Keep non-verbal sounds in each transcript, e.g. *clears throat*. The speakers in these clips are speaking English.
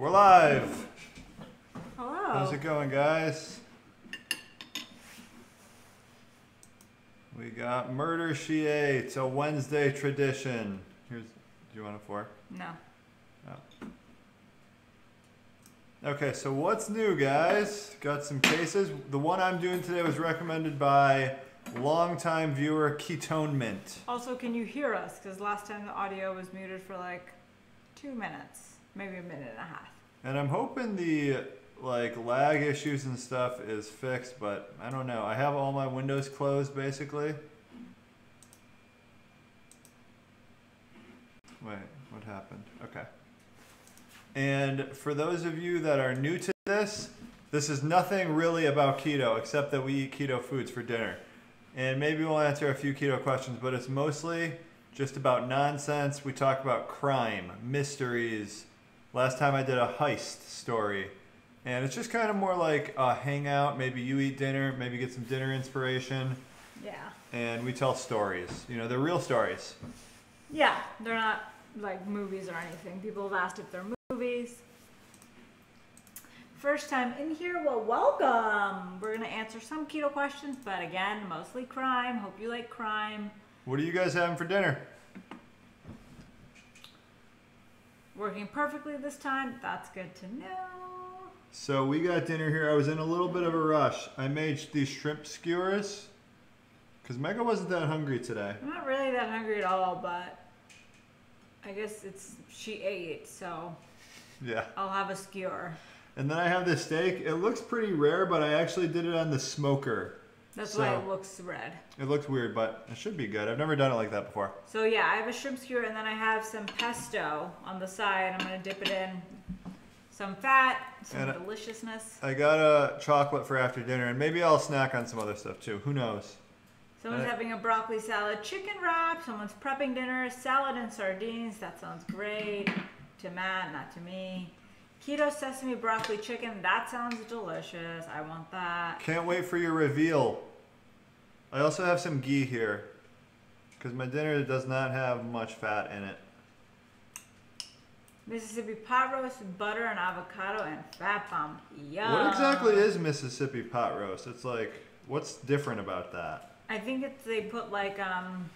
We're live. Hello. How's it going, guys? We got Murder She Ate, a Wednesday tradition. Here's, do you want a fork? No. Oh. Okay, so what's new, guys? Got some cases. The one I'm doing today was recommended by longtime viewer Ketonement. Also, can you hear us? Because last time the audio was muted for like two minutes, maybe a minute and a half. And I'm hoping the like lag issues and stuff is fixed, but I don't know. I have all my windows closed basically. Wait, what happened? Okay. And for those of you that are new to this, this is nothing really about keto except that we eat keto foods for dinner. And maybe we'll answer a few keto questions, but it's mostly just about nonsense. We talk about crime, mysteries. Last time I did a heist story. And it's just kind of more like a hangout. Maybe you eat dinner, maybe get some dinner inspiration. Yeah. And we tell stories. You know, they're real stories. Yeah, they're not like movies or anything. People have asked if they're movies. First time in here, well, welcome. We're gonna answer some keto questions, but again, mostly crime. Hope you like crime. What are you guys having for dinner? Working perfectly this time. That's good to know. So we got dinner here. I was in a little bit of a rush. I made these shrimp skewers because Megha wasn't that hungry today. I'm not really that hungry at all, but I guess it's she ate, so Yeah. I'll have a skewer. And then I have this steak. It looks pretty rare, but I actually did it on the smoker. That's why it looks red. It looks weird, but it should be good. I've never done it like that before. So yeah, I have a shrimp skewer and then I have some pesto on the side. I'm gonna dip it in some fat, some And, deliciousness. I got a chocolate for after dinner, and maybe I'll snack on some other stuff too. Who knows? Someone's uh, having a broccoli salad chicken wrap. Someone's prepping dinner, salad and sardines. That sounds great. To Matt, not to me. Keto sesame broccoli chicken. That sounds delicious. I want that. Can't wait for your reveal. I also have some ghee here because my dinner does not have much fat in it. Mississippi pot roast, butter and avocado, and fat bomb. Yum. What exactly is Mississippi pot roast? It's like, what's different about that? I think it's they put like um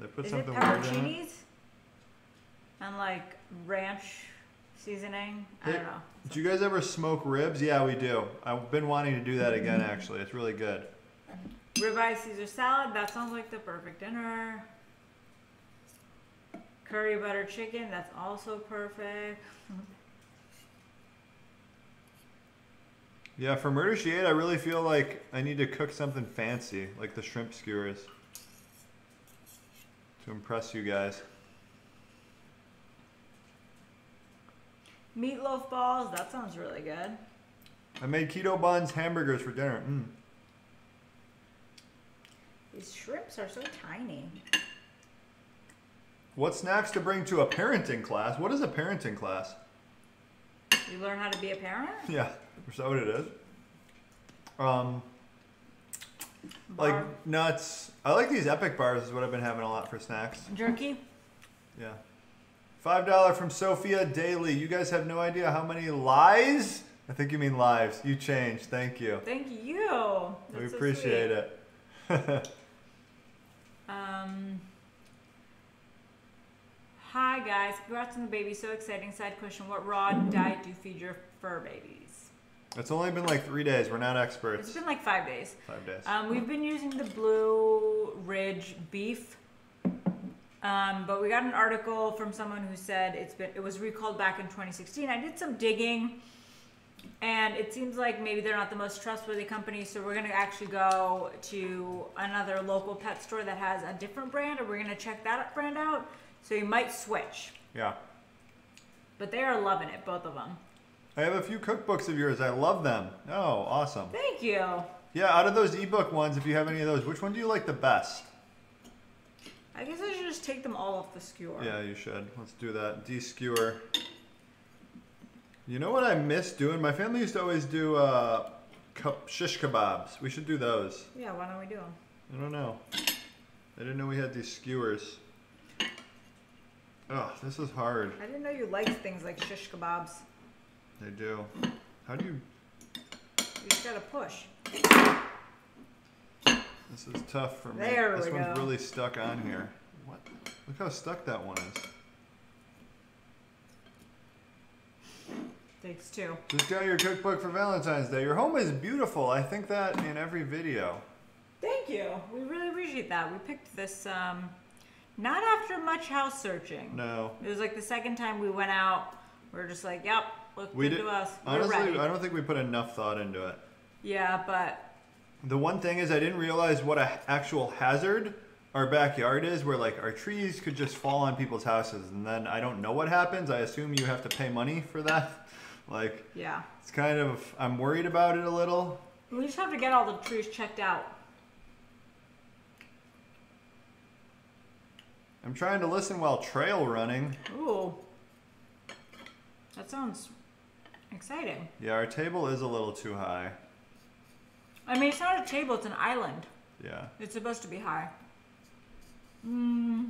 They put something it. pepperoncinis? And like ranch seasoning? I don't know. Do you guys ever smoke ribs? Yeah, we do. I've been wanting to do that again. Actually, it's really good. Ribeye Caesar salad, that sounds like the perfect dinner. Curry butter chicken, that's also perfect. Yeah, for Murder She Ate, I really feel like I need to cook something fancy, like the shrimp skewers, to impress you guys. Meatloaf balls, that sounds really good. I made keto buns, hamburgers for dinner. Mm. These shrimps are so tiny. What snacks to bring to a parenting class? What is a parenting class? You learn how to be a parent? Yeah, is that what it is? Um, like nuts. I like these epic bars. Is what I've been having a lot for snacks. jerky? Yeah. Five dollar from Sophia Daily. You guys have no idea how many lies. I think you mean lives. You changed. Thank you. Thank you. we That's so appreciate sweet. it. *laughs* Um, hi guys, congrats on the baby. So exciting. Side question: What raw diet do you feed your fur babies? It's only been like three days. We're not experts. It's been like five days. Five days. Um, we've been using the Blue Ridge beef, um, but we got an article from someone who said it's been it was recalled back in 2016. I did some digging, and it seems like maybe they're not the most trustworthy company. So we're gonna actually go to another local pet store that has a different brand, and we're gonna check that brand out. So you might switch, yeah. but they are loving it, both of them. I have a few cookbooks of yours. I love them. Oh, awesome. Thank you. Yeah, out of those ebook ones, if you have any of those, which one do you like the best? I guess I should just take them all off the skewer. Yeah, you should. Let's do that. De-skewer. You know what I miss doing? My family used to always do uh, shish kebabs. We should do those. Yeah. Why don't we do them? I don't know. I didn't know we had these skewers. Oh, this is hard. I didn't know you liked things like shish kebabs. They do. How do you? You just gotta push. This is tough for me. There this we one's go. really stuck on here. What? Look how stuck that one is. Takes two. Just got your cookbook for Valentine's Day. Your home is beautiful. I think that in every video. Thank you. We really appreciate that. We picked this um, not after much house searching. No. It was like the second time we went out. We are just like, yep, look We good did. to us. We're Honestly, ready. I don't think we put enough thought into it. Yeah, but The one thing is, I didn't realize what a actual hazard our backyard is, where like our trees could just fall on people's houses, and then I don't know what happens. I assume you have to pay money for that. *laughs* Like, yeah. it's kind of, I'm worried about it a little. We just have to get all the trees checked out. I'm trying to listen while trail running. Ooh. That sounds exciting. Yeah, our table is a little too high. I mean, it's not a table, it's an island. Yeah. It's supposed to be high. Mm.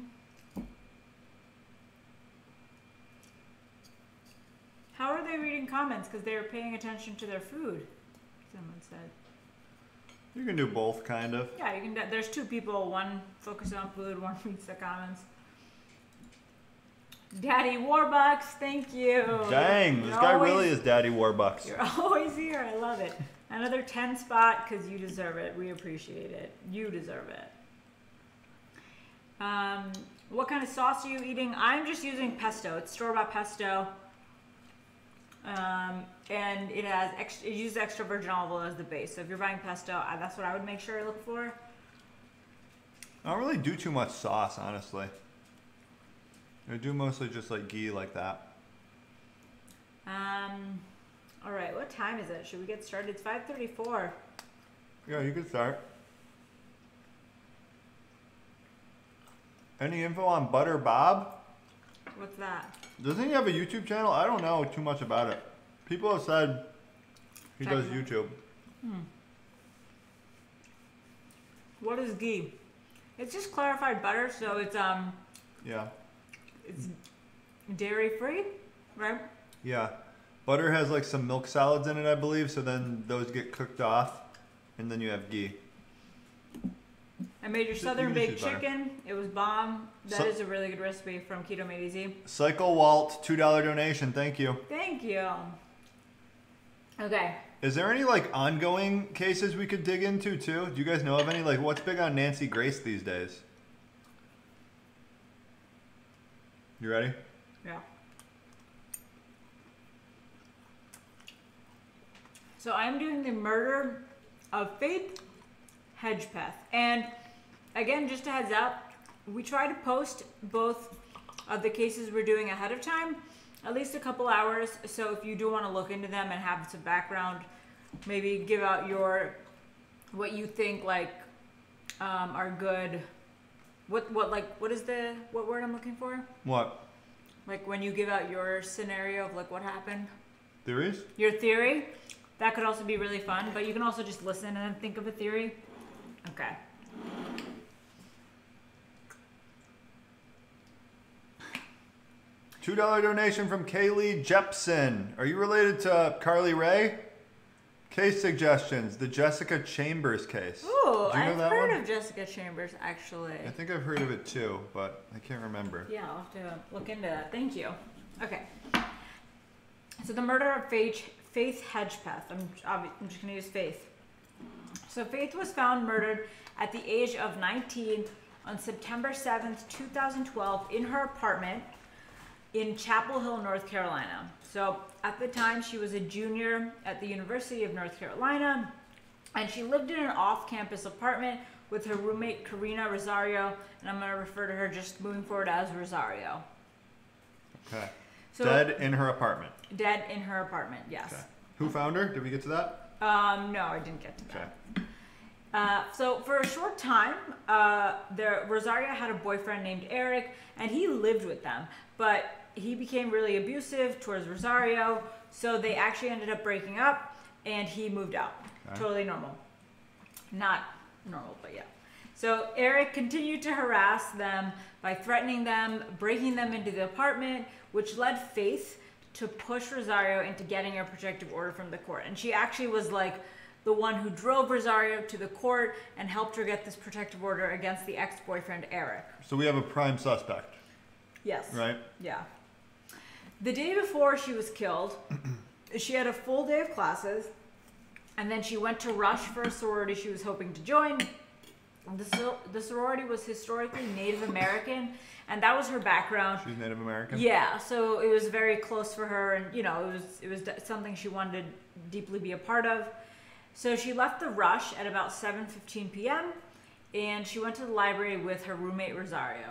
How are they reading comments? Because they're paying attention to their food. Someone said. You can do both, kind of. Yeah, you can. There's two people. One focuses on food. *laughs* One reads the comments. Daddy Warbucks, thank you. Dang, You're this guy always- really is Daddy Warbucks. You're *laughs* always here. I love it. Another 10 spot because you deserve it. We appreciate it. You deserve it. Um, what kind of sauce are you eating? I'm just using pesto. It's store bought pesto. Um, and it has extra, it uses extra virgin olive oil as the base. So if you're buying pesto, I, that's what I would make sure I look for. I don't really do too much sauce, honestly. I do mostly just like ghee like that. Um, all right, what time is it? Should we get started? It's 5:34. Yeah, you could start. Any info on Butter Bob? What's that? Doesn't he have a YouTube channel? I don't know too much about it. People have said he Check does. YouTube. What is ghee? It's just clarified butter, so it's um, Yeah. it's dairy free, right? Yeah. Butter has like some milk solids in it, I believe, so then those get cooked off and then you have ghee. I made your southern can baked just use butter. chicken. It was bomb. That is So- a really good recipe from Keto Made Easy. Cycle Walt, $2 donation. Thank you. Thank you. Okay. Is there any like ongoing cases we could dig into too? Do you guys know of any? Like, what's big on Nancy Grace these days? You ready? Yeah. So I'm doing the murder of Faith Hedgepeth. And again, just a heads up, we try to post both of the cases we're doing ahead of time, at least a couple hours. So if you do want to look into them and have some background, maybe give out your what you think like um, are good. What what like what is the what word I'm looking for? What? Like when you give out your scenario of like what happened, Theories? your theory, that could also be really fun. But you can also just listen and then think of a theory. Okay. $2 donation from Kaylee Jepson. Are you related to uh, Carly Rae? Case suggestions. The Jessica Chambers case. Ooh, Did you know I've that heard one? of Jessica Chambers actually. I think I've heard of it too, but I can't remember. Yeah, I'll have to look into that. Thank you. Okay. So the murder of Faith, Faith Hedgepeth. I'm, I'm just going to use Faith. So Faith was found murdered at the age of 19 on September 7th, 2012, in her apartment in Chapel Hill, North Carolina. So at the time, she was a junior at the University of North Carolina, and she lived in an off-campus apartment with her roommate Karina Rosario, and I'm going to refer to her just moving forward as Rosario. Okay. So Dead in her apartment. dead in her apartment. Yes. Okay. Who found her? Did we get to that? Um, no, I didn't get to Okay. that. Uh, so for a short time, uh, there Rosario had a boyfriend named Eric, and he lived with them. But he became really abusive towards Rosario, so they actually ended up breaking up, and he moved out. Okay. Totally normal. Not normal, but yeah. So Eric continued to harass them by threatening them, breaking them into the apartment, which led Faith to push Rosario into getting a protective order from the court. And she actually was like the one who drove Rosario to the court and helped her get this protective order against the ex boyfriend, Eric. So we have a prime suspect, Yes. right? Yeah. The day before she was killed, *clears throat* she had a full day of classes, and then she went to Rush for a sorority she was hoping to join. The, the sorority was historically Native American, and that was her background. She's Native American. Yeah, so it was very close for her, and you know, it was it was something she wanted to deeply be a part of. So she left the rush at about 7:15 p.m. and she went to the library with her roommate Rosario.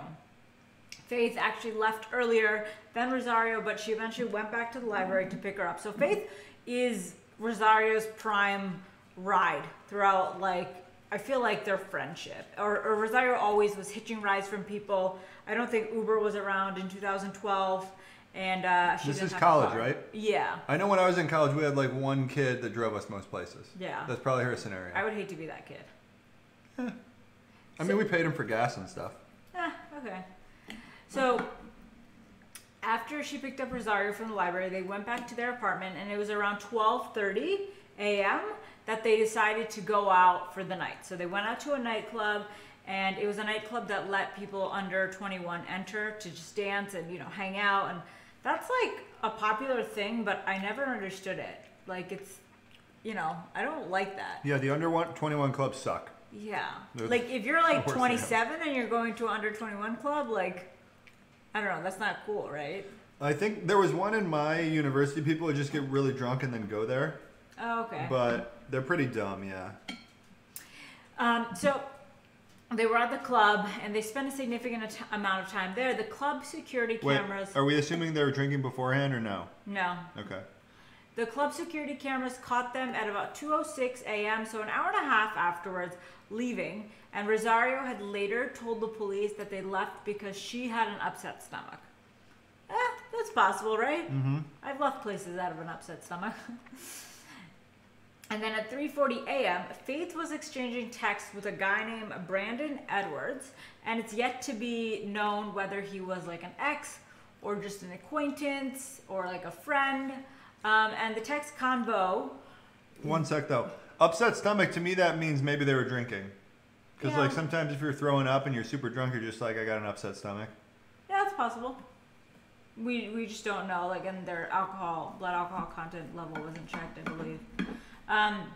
Faith actually left earlier than Rosario, but she eventually went back to the library to pick her up. So Faith is Rosario's prime ride throughout like I feel like their friendship. Or, or Rosario always was hitching rides from people. I don't think Uber was around in 2012, and uh, she This is college, right? Yeah, I know when I was in college, we had like one kid that drove us most places. yeah. That's probably her scenario. I would hate to be that kid. I mean, we paid him for gas and stuff. Ah, okay. So after she picked up Rosario from the library, they went back to their apartment, and it was around 12:30 a.m. that they decided to go out for the night. So they went out to a nightclub, and it was a nightclub that let people under 21 enter to just dance and you know hang out, and that's like a popular thing, but I never understood it. Like it's, you know, I don't like that. Yeah, the under 21 clubs suck. Yeah. They're Like if you're like 27 and you're going to an under 21 club, like I don't know, that's not cool, right? I think there was one in my university. People would just get really drunk and then go there, Oh, okay. but they're pretty dumb. Yeah. Um, so they were at the club and they spent a significant amount of time there. The club security Wait, cameras. are we assuming they were drinking beforehand or no? no. Okay. The club security cameras caught them at about 2:06 a.m., so an hour and a half afterwards, leaving. And Rosario had later told the police that they left because she had an upset stomach. Eh, that's possible, right? Mm-hmm. I've left places out of an upset stomach. *laughs* and then at 3:40 a.m., Faith was exchanging texts with a guy named Brandon Edwards, and it's yet to be known whether he was like an ex or just an acquaintance or like a friend. Um, and the text convo, One sec though. Upset stomach to me that means maybe they were drinking. Because like sometimes if you're throwing up and you're super drunk, you're just like I got an upset stomach. yeah, it's possible. We we just don't know. Like, and their alcohol, blood alcohol content level wasn't checked, I believe. Um,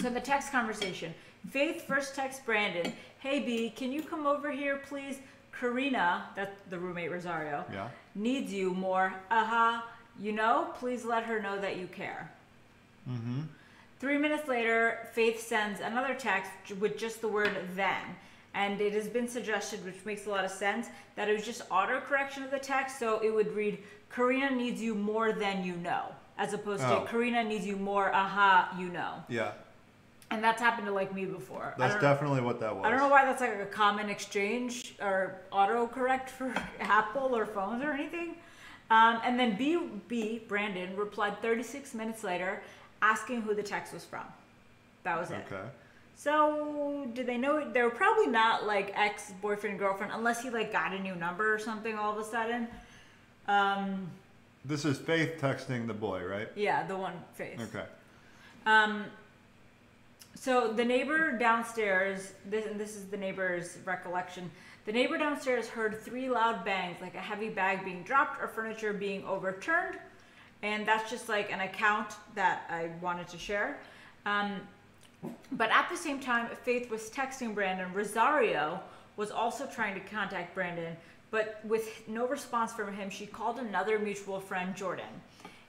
so the text conversation. Faith first texts Brandon, "Hey B, can you come over here, please? Karina, that's the roommate Rosario, Yeah. needs you more. Uh-huh. You know, please let her know that you care." Mm-hmm. Three minutes later, Faith sends another text with just the word then. And it has been suggested, which makes a lot of sense, that it was just auto correction of the text. So it would read, Karina needs you more than you know, as opposed Oh. to Karina needs you more, aha, you know. Yeah. And that's happened to like me before. That's definitely what that was. I don't know why that's like a common exchange or autocorrect for *laughs* Apple or phones or anything. Um, and then B, B, Brandon, replied 36 minutes later asking who the text was from. That was it. Okay. So, did they know they were probably not like ex boyfriend girlfriend unless he like got a new number or something all of a sudden. Um, This is Faith texting the boy, right? yeah, the one Faith. Okay. Um, so the neighbor downstairs, this, and this is the neighbor's recollection. The neighbor downstairs heard three loud bangs, like a heavy bag being dropped or furniture being overturned, and that's just like an account that I wanted to share. Um, but at the same time, Faith was texting Brandon. Rosario was also trying to contact Brandon, but with no response from him, she called another mutual friend, Jordan.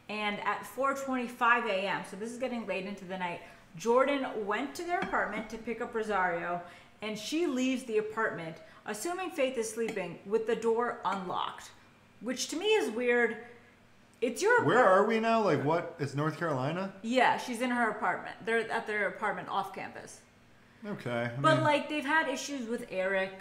And at 4:25 a.m., so this is getting late into the night, Jordan went to their apartment to pick up Rosario, and she leaves the apartment, assuming Faith is sleeping, with the door unlocked, which to me is weird. It's your Where are we now? Like what? It's North Carolina? yeah, she's in her apartment. They're at their apartment off campus. Okay. I But mean, like they've had issues with Eric,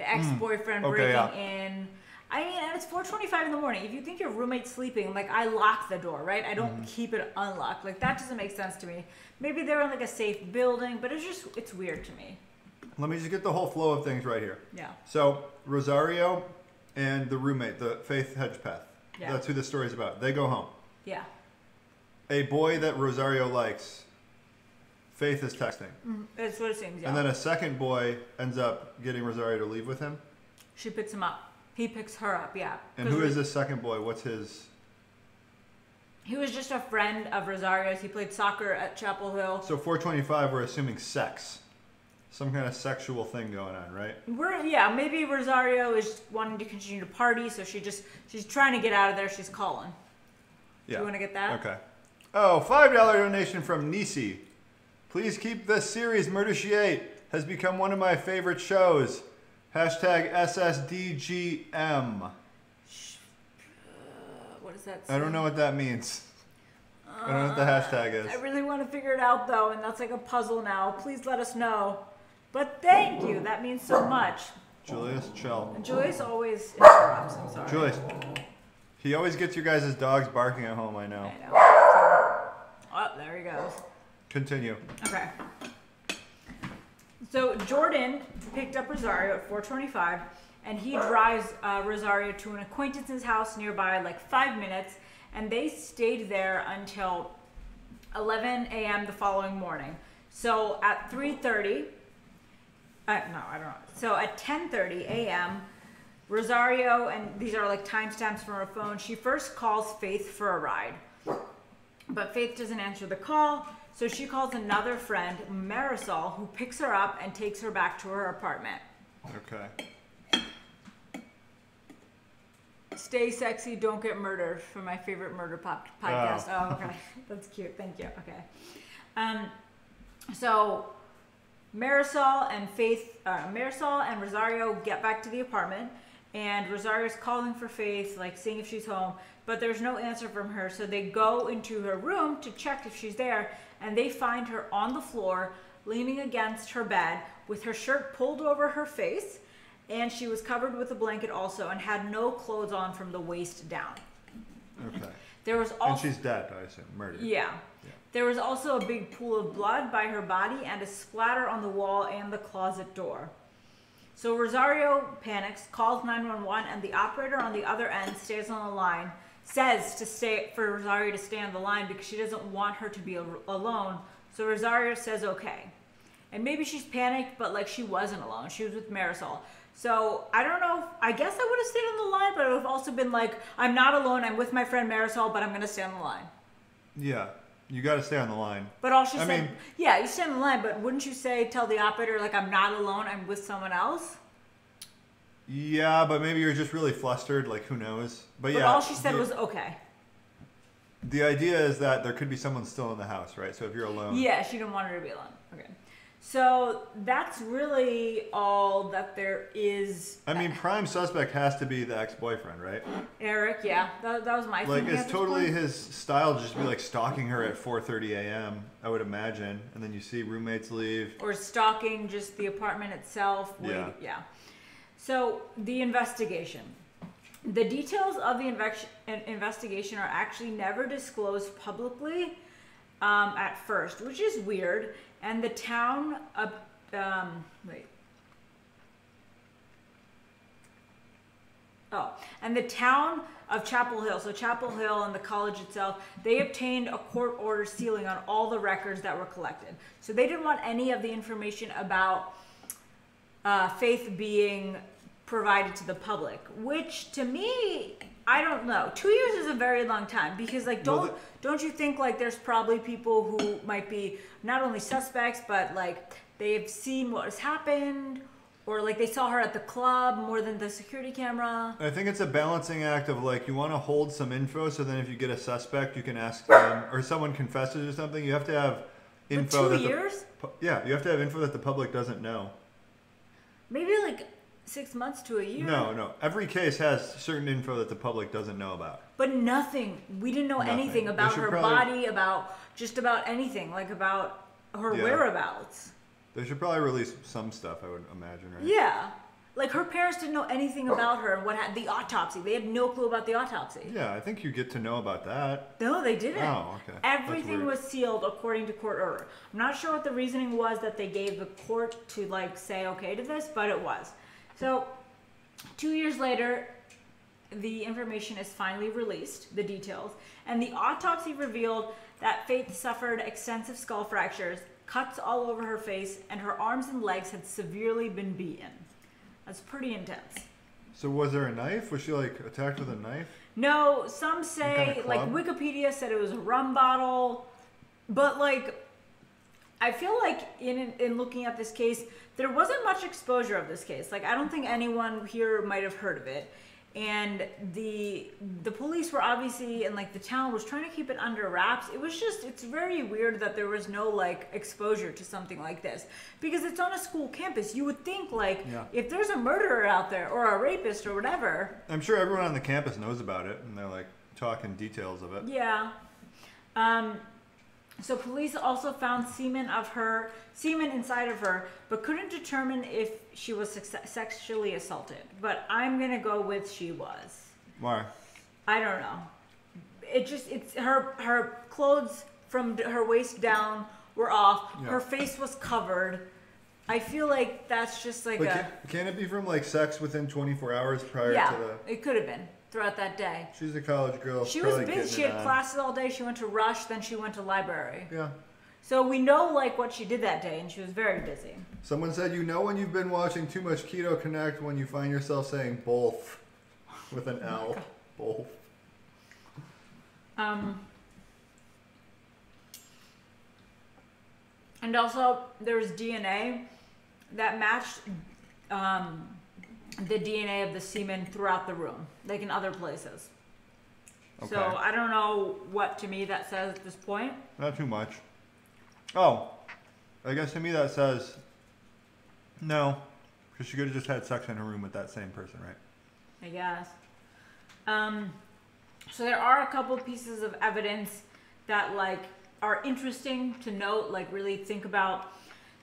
the ex-boyfriend Hmm. Okay, breaking yeah. in. I mean, and it's 4:25 in the morning. If you think your roommate's sleeping, like I lock the door, right? I don't keep it unlocked. Like that doesn't make sense to me. Maybe they're in like a safe building, but it's just it's weird to me. let me just get the whole flow of things right here. Yeah. So Rosario and the roommate, the Faith Hedgepeth. Yeah. That's who the story's about. They go home. Yeah. A boy that Rosario likes, Faith is texting. Mm-hmm. That's what it seems. Yeah. And then a second boy ends up getting Rosario to leave with him. she picks him up. He picks her up. Yeah. And who is this second boy? What's his. He was just a friend of Rosario's. He played soccer at Chapel Hill. So 425, we're assuming sex. Some kind of sexual thing going on, right? We're yeah, maybe Rosario is wanting to continue to party, so she just she's trying to get out of there. She's calling. Yeah. Do you wanna get that? Okay. Oh, $5 donation from Nisi. Please keep this series, Murder She Ate, has become one of my favorite shows. Hashtag SSDGM. Uh, what does that say? I don't know what that means. I don't know what the hashtag is. I really want to figure it out though, and that's like a puzzle now. Please let us know. But thank you. That means so much. Julius, chill. Julius always interrupts. I'm sorry. Julius, he always gets your guys' dogs barking at home, I know. I know. Oh, there he goes. Continue. Okay. So Jordan picked up Rosario at 4:25, and he drives uh, Rosario to an acquaintance's house nearby, like five minutes, and they stayed there until 11 a.m. the following morning. So at 3:30, uh, no, I don't know. So at 10:30 a.m. Rosario, and these are like timestamps from her phone. She first calls Faith for a ride. But Faith doesn't answer the call, so she calls another friend, Marisol, who picks her up and takes her back to her apartment. Okay. Stay sexy, don't get murdered for my favorite murder pop- podcast. Oh, okay. *laughs* That's cute. Thank you. Okay. Um, so Marisol and Faith, uh, Marisol and Rosario get back to the apartment, and Rosario's calling for Faith, like seeing if she's home, but there's no answer from her. So they go into her room to check if she's there, and they find her on the floor, leaning against her bed, with her shirt pulled over her face, and she was covered with a blanket also, and had no clothes on from the waist down. Okay. There was also And she's dead, I assume. Murdered. yeah. Yeah. There was also a big pool of blood by her body and a splatter on the wall and the closet door. So Rosario panics, calls 911, and the operator on the other end stays on the line, says to stay for Rosario to stay on the line because she doesn't want her to be al- alone. So Rosario says okay. And maybe she's panicked, but like she wasn't alone. She was with Marisol. So I don't know. If, I guess I would have stayed on the line, but it would have also been like, I'm not alone. I'm with my friend Marisol, but I'm gonna stay on the line. Yeah. You got to stay on the line. But all she I said, mean- yeah, you stay on the line, but wouldn't you say, tell the operator, like, I'm not alone, I'm with someone else? Yeah, but maybe you're just really flustered. Like, who knows? But, yeah. But yeah. all she said the, was, okay. The idea is that there could be someone still in the house, right? So if you're alone. Yeah, she didn't want her to be alone. Okay. So that's really all that there is. I mean, prime suspect has to be the ex-boyfriend, right? Eric, yeah, that, that was my Like, it's totally point. his style to just be like stalking her at 4:30 a.m. I would imagine, and then you see roommates leave. Or stalking just the apartment itself. wait- Yeah. yeah. So the investigation. The details of the invec- in- investigation are actually never disclosed publicly um, at first, which is weird. And the town, uh, um, wait. Oh, and the town of Chapel Hill, so Chapel Hill and the college itself, they obtained a court order sealing on all the records that were collected. So they didn't want any of the information about uh, faith being provided to the public, which to me, I don't know. Two years is a very long time because, like, don't don't you think like there's probably people who might be not only suspects but like they've seen what has happened or like they saw her at the club more than the security camera. I think it's a balancing act of like you want to hold some info, so then if you get a suspect, you can ask them, or someone confesses or something. You have to have info two that the years, pu- yeah, you have to have info that the public doesn't know. maybe like six months to a year. No, no. Every case has certain info that the public doesn't know about. But nothing. We didn't know Nothing. anything about her probably- body, about just about anything, like about her Yeah. whereabouts. They should probably release some stuff. I would imagine, right? Yeah. Like her parents didn't know anything about her and what had the autopsy. They had no clue about the autopsy. Yeah, I think you get to know about that. No, they didn't. Oh, okay. Everything was sealed according to court order. I'm not sure what the reasoning was that they gave the court to like say okay to this, but it was. So, two years later, the information is finally released, the details, and the autopsy revealed that Faith suffered extensive skull fractures, cuts all over her face, and her arms and legs had severely been beaten. That's pretty intense. So was there a knife? Was she like attacked with a knife? No, some say kind of like? Wikipedia said it was a rum bottle, but like I feel like in in looking at this case, there wasn't much exposure of this case. Like I don't think anyone here might have heard of it. And the the police were obviously and like the town was trying to keep it under wraps. It was just it's very weird that there was no like exposure to something like this because it's on a school campus. You would think like Yeah. if there's a murderer out there or a rapist or whatever, I'm sure everyone on the campus knows about it, and they're like talking details of it. Yeah. Um, so police also found semen of her semen inside of her, but couldn't determine if she was sexually assaulted. But I'm gonna go with she was. Why? I don't know. It just it's her her clothes from her waist down were off. Yeah. Her face was covered. I feel like that's just like But a can, can it be from like sex within 24 hours prior yeah. to the? It could have been throughout that day. She's a college girl. She was busy. She had classes all day. She went to Rush, then she went to library. Yeah. So we know like what she did that day, and she was very busy. Someone said you know when you've been watching too much Keto Connect when you find yourself saying both *laughs* with an L. Both. Um, and also there was DNA that matched um, the DNA of the semen throughout the room, like in other places. Okay. So I don't know what to me that says at this point. Not too much. Oh, I guess to me that says no, because she could have just had sex in her room with that same person, right? I guess. Um, so there are a couple pieces of evidence that like are interesting to note, like really think about.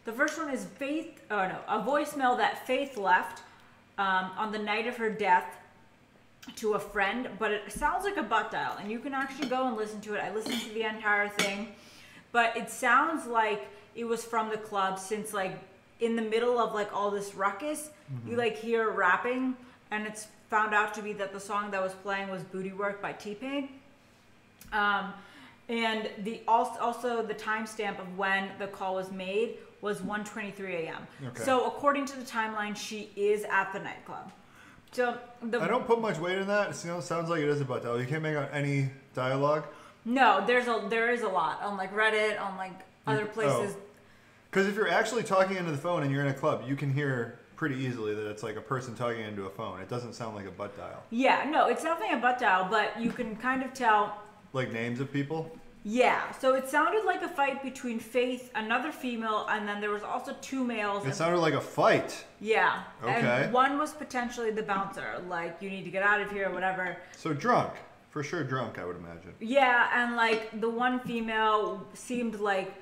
The first one is Faith. Oh no, a voicemail that Faith left um, on the night of her death to a friend, but it sounds like a butt dial, and you can actually go and listen to it. I listened to the entire thing, but it sounds like it was from the club since like in the middle of like all this ruckus, you like hear rapping, and it's found out to be that the song that was playing was "Booty Work" by T-Pain. Um, and the also, also the timestamp of when the call was made was 1:23 a.m. Okay. So according to the timeline, she is at the nightclub. So the I don't put much weight in that. It you know, sounds like it is about that. You can't make out any dialogue. no, there's a there is a lot on like Reddit, on like other You- oh. places. oh. Because if you're actually talking into the phone and you're in a club, you can hear pretty easily that it's like a person talking into a phone. It doesn't sound like a butt dial. Yeah, no, it's definitely a butt dial, but you can kind of tell. Like names of people. Yeah, so it sounded like a fight between Faith, another female, and then there was also two males. It and- sounded like a fight. yeah, Okay. and one was potentially the bouncer, like you need to get out of here, or whatever. So drunk, for sure, drunk. I would imagine. Yeah, and like the one female seemed like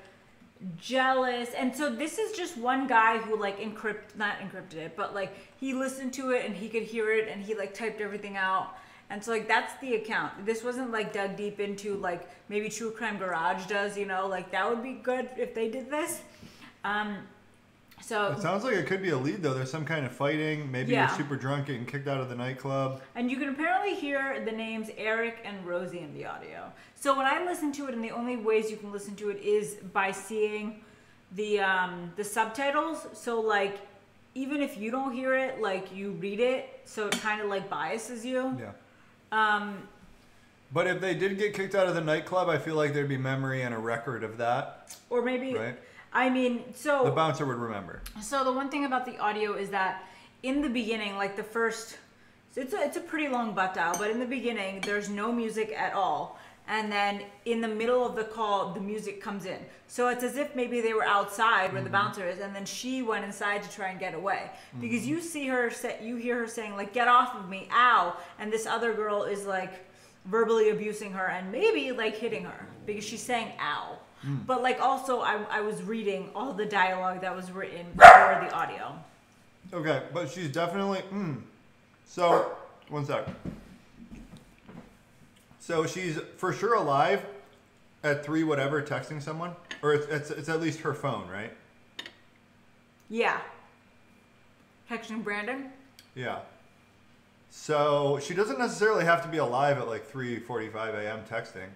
jealous. And so this is just one guy who like encrypt not encrypted it, but like he listened to it and he could hear it and he like typed everything out. And so like that's the account. This wasn't like dug deep into like maybe True Crime Garage does, you know, like that would be good if they did this. Um so It sounds like it could be a lead though. There's some kind of fighting. Maybe Yeah. you're super drunk, getting kicked out of the nightclub. And you can apparently hear the names Eric and Rosie in the audio. So when I listen to it, and the only ways you can listen to it is by seeing the um, the subtitles. So like, even if you don't hear it, like you read it, so it kind of like biases you. Yeah. Um, But if they did get kicked out of the nightclub, I feel like there'd be memory and a record of that, or maybe, right? I mean, so The bouncer would remember. So the one thing about the audio is that in the beginning, like the first, it's a, it's a pretty long butt dial, but in the beginning, there's no music at all. And then in the middle of the call, the music comes in. So it's as if maybe they were outside where the mm-hmm. bouncer is, and then she went inside to try and get away. Mm-hmm. Because you see her, say, you hear her saying like, "Get off of me, ow!" And this other girl is like verbally abusing her and maybe like hitting her because she's saying "ow." Mm. But like also, I, I was reading all the dialogue that was written *laughs* for the audio. Okay, but she's definitely. Mm. So, one sec. So she's for sure alive at three whatever texting someone, or it's it's, it's at least her phone, right? Yeah. Texting Brandon. Yeah. So she doesn't necessarily have to be alive at like 3:45 a.m. texting.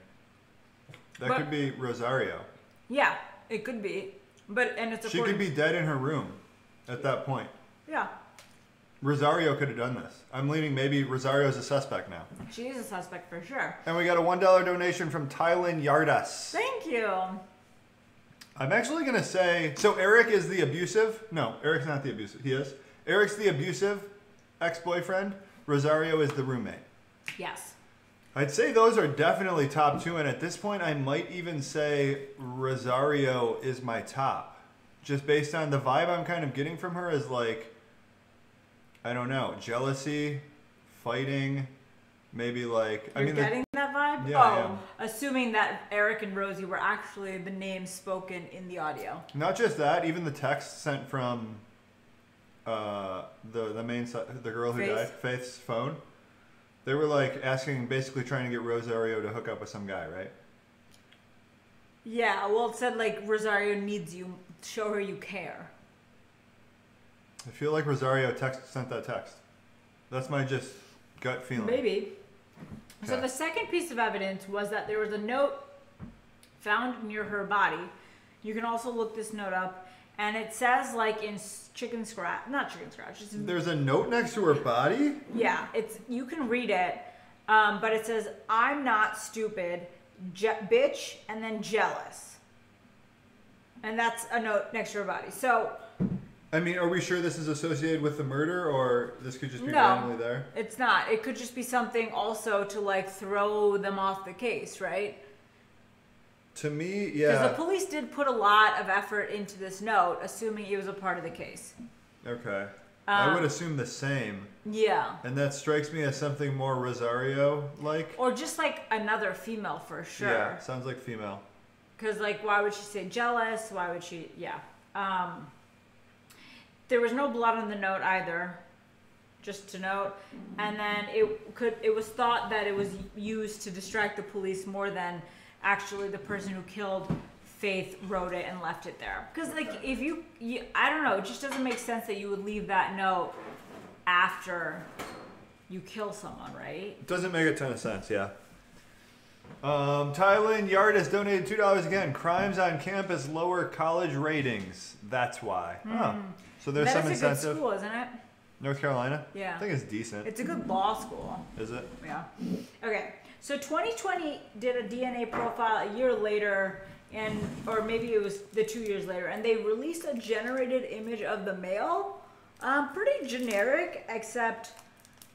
That But- could be Rosario. Yeah, it could be. But and it's She could be dead in her room at that point. Yeah, Rosario could have done this. I'm leaning maybe Rosario's a suspect now. She's a suspect for sure. And we got a one dollar donation from Tylen Yardas. Thank you. I'm actually gonna say so. Eric is the abusive. No, Eric's not the abusive. He is. Eric's the abusive ex-boyfriend. Rosario is the roommate. Yes. I'd say those are definitely top two, and at this point, I might even say Rosario is my top, just based on the vibe I'm kind of getting from her. Is like, I don't know, jealousy, fighting, maybe like. I You're mean, the- getting that vibe? Yeah, I oh, assuming that Eric and Rosie were actually the names spoken in the audio. Not just that, even the text sent from uh, the the main the girl who Faith? died, Faith's phone. They were like asking, basically trying to get Rosario to hook up with some guy, right? Yeah, well, it said like Rosario needs you. Show her you care. I feel like Rosario text sent that text. That's my just gut feeling. Maybe. So the second piece of evidence was that there was a note found near her body. You can also look this note up, and it says like in chicken scratch, not chicken scratch. There's a note next to her body. yeah, it's you can read it, um, but it says I'm not stupid, je- bitch, and then jealous. And that's a note next to her body. So I mean, are we sure this is associated with the murder, or this could just be No. randomly there? It's not. It could just be something also to like throw them off the case, right? To me, yeah. Because the police did put a lot of effort into this note, assuming it was a part of the case. okay. I Um, would assume the same, Yeah. and that strikes me as something more Rosario-like. Or just like another female for sure. Yeah, sounds like female. Because, like, why would she say jealous? Why would she? Yeah. Um, there was no blood on the note either, just to note. And then it could. It was thought that it was used to distract the police more than actually the person who killed Faith wrote it and left it there. Because, like, if you, you, I don't know, it just doesn't make sense that you would leave that note after you kill someone, right? Doesn't make a ton of sense, yeah. Um, Tylen Yard has donated two dollars again. Crimes on campus lower college ratings. That's why. Oh, so there's some Hmm. That's a good incentive. school, isn't it? North Carolina. Yeah. I think it's decent. It's a good law school. Is it? Yeah. Okay. So 2020 did a DNA profile a year later, and or maybe it was the two years later, and they released a generated image of the male. Um, pretty generic, except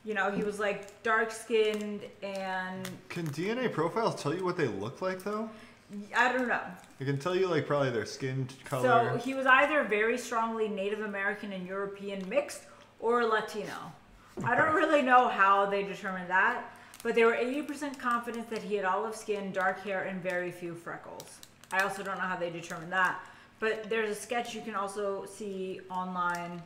you know he was like dark skinned and Can DNA profiles tell you what they look like though? I don't know. It can tell you like probably their skin color. So he was either very strongly Native American and European mixed or Latino. I don't really know how they determined that, but they were 80% confident that he had olive skin, dark hair, and very few freckles. I also don't know how they determined that, but there's a sketch you can also see online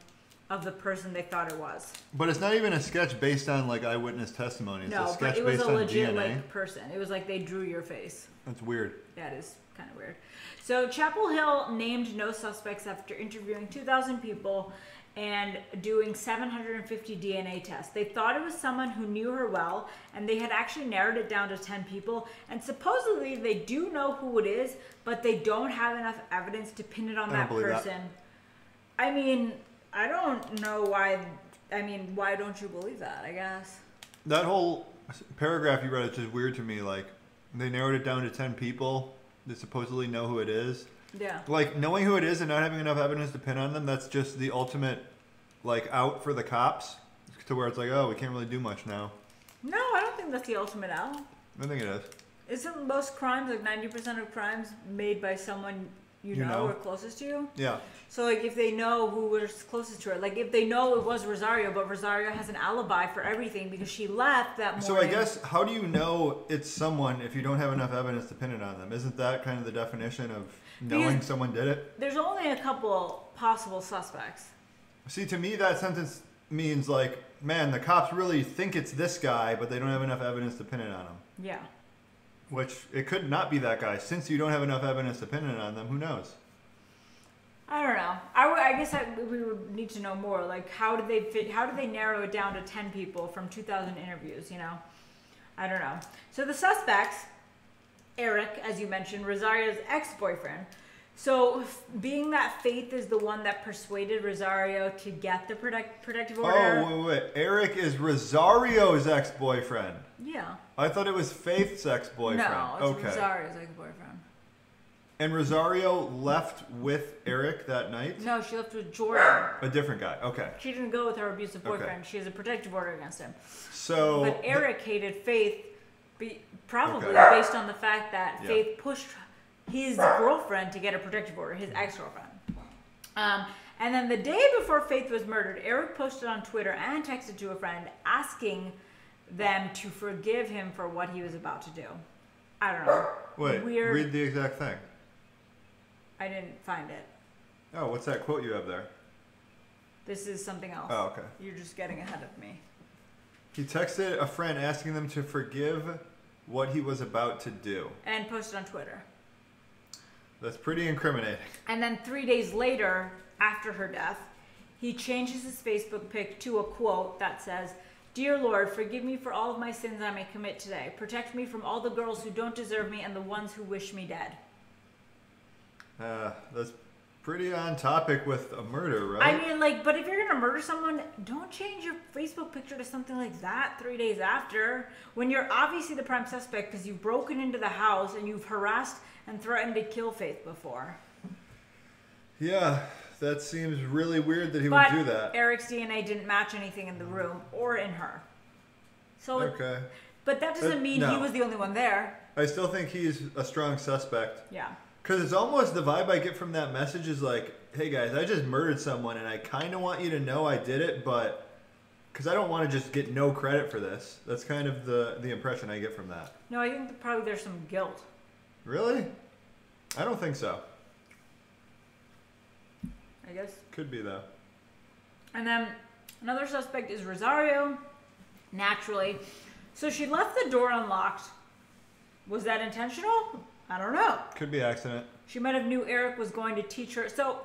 of the person they thought it was. but it's not even a sketch based on like eyewitness testimony. It's a no, sketch but it was based a legit like person. It was like they drew your face. That's weird. Yeah, That is kind of weird. So Chapel Hill named no suspects after interviewing 2,000 people and doing 750 DNA tests. They thought it was someone who knew her well, and they had actually narrowed it down to 10 people. And supposedly they do know who it is, but they don't have enough evidence to pin it on I that believe that. person. I mean, I don't know why. I mean, why don't you believe that? I guess. That whole paragraph you read is just weird to me. Like they narrowed it down to ten people that supposedly know who it is. Yeah. Like knowing who it is and not having enough evidence to pin on them, that's just the ultimate like out for the cops. To where it's like, oh, we can't really do much now. No, I don't think that's the ultimate out. I think it is. Isn't most crimes like ninety percent of crimes made by someone you, You know, know. or closest to you? Yeah. So like if they know who was closest to her, like if they know it was Rosario, but Rosario has an alibi for everything because she left that morning. So I guess how do you know it's someone if you don't have enough evidence to pin it on them? Isn't that kind of the definition of knowing Because- someone did it? there's only a couple possible suspects. See, to me, that sentence means like, man, the cops really think it's this guy, but they don't have enough evidence to pin it on him. Yeah. Which it could not be that guy. Since you don't have enough evidence dependent on them, who knows? I don't know. I, w- I guess I, we would need to know more. Like, how did they fit? How did they narrow it down to ten people from two thousand interviews? You know, I don't know. So the suspects, Eric, as you mentioned, Rosario's ex-boyfriend. So, f- being that Faith is the one that persuaded Rosario to get the protect, protective order. Oh, wait, wait. Eric is Rosario's ex boyfriend. Yeah. I thought it was Faith's ex boyfriend. No, it's okay. Rosario's ex-boyfriend. And Rosario left with Eric that night? No, she left with Jordan. A different guy. Okay. She didn't go with her abusive Okay. boyfriend. She has a protective order against him. So. But Eric hated Faith, be, probably Okay. based on the fact that Yeah. Faith pushed his girlfriend to get a protective order, his ex girlfriend. Um, and then the day before Faith was murdered, Eric posted on Twitter and texted to a friend asking them to forgive him for what he was about to do. I don't know. Wait, Weird. read the exact thing. I didn't find it. Oh, what's that quote you have there? This is something else. Oh, okay. You're just getting ahead of me. He texted a friend asking them to forgive what he was about to do. And posted on Twitter. That's pretty incriminating. And then three days later, after her death, he changes his Facebook pic to a quote that says, Dear Lord, forgive me for all of my sins I may commit today. Protect me from all the girls who don't deserve me and the ones who wish me dead. Uh, that's pretty on topic with a murder, right? I mean, like, but if you're gonna murder someone, don't change your Facebook picture to something like that three days after. When you're obviously the prime suspect because you've broken into the house and you've harassed and threatened to kill Faith before. yeah, that seems really weird that he but would do that. Eric's DNA didn't match anything in the mm. room or in her. So, Okay. but that doesn't But mean he was the only one there. I still think he's a strong suspect. Yeah. Because it's almost the vibe I get from that message is like, hey guys, I just murdered someone and I kind of want you to know I did it, but. Because I don't want to just get no credit for this. That's kind of the, the impression I get from that. No, I think probably there's some guilt. Really? I don't think so. I guess. Could be though. And then another suspect is Rosario, naturally. So she left the door unlocked. Was that intentional? I don't know. Could be accident. She might have knew Eric was going to teach her. So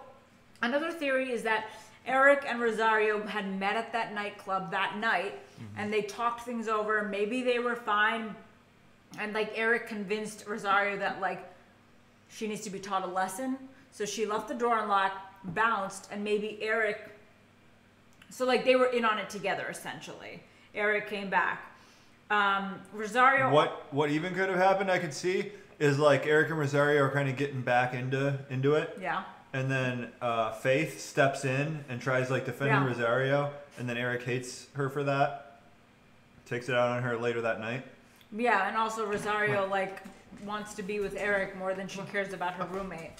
another theory is that Eric and Rosario had met at that nightclub that night mm-hmm. and they talked things over. Maybe they were fine. And like Eric convinced Rosario that like she needs to be taught a lesson. So she left the door unlocked, bounced, and maybe Eric so like they were in on it together essentially. Eric came back. Um, Rosario What what even could have happened? I could see is like Eric and Rosario are kind of getting back into into it, Yeah. and then uh, Faith steps in and tries like defending Yeah. Rosario, and then Eric hates her for that, takes it out on her later that night. Yeah, and also Rosario like wants to be with Eric more than she cares about her roommate.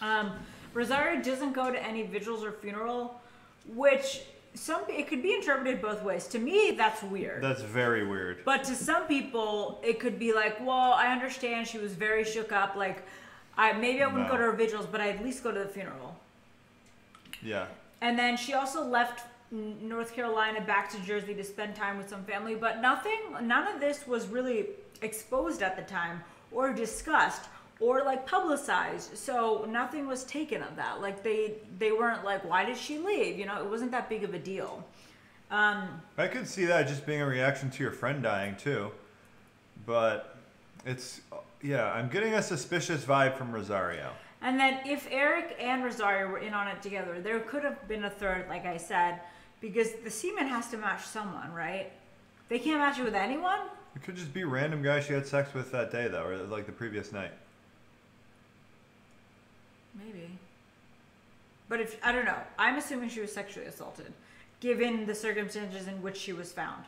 Um, Rosario doesn't go to any vigils or funeral, which some it could be interpreted both ways. To me, that's weird. That's very weird. But to some people, it could be like, well, I understand she was very shook up. Like, I maybe I wouldn't No. go to her vigils, but I'd at least go to the funeral. Yeah. And then she also left North Carolina back to Jersey to spend time with some family, but nothing, none of this was really exposed at the time or discussed or like publicized. So nothing was taken of that. Like they they weren't like, why did she leave? You know, it wasn't that big of a deal. Um, I could see that just being a reaction to your friend dying too, but it's yeah. I'm getting a suspicious vibe from Rosario. And then if Eric and Rosario were in on it together, there could have been a third, like I said, because the semen has to match someone, right? They can't match it with anyone. It could just be random guy she had sex with that day though, or like the previous night. Maybe. But if I don't know, I'm assuming she was sexually assaulted, given the circumstances in which she was found.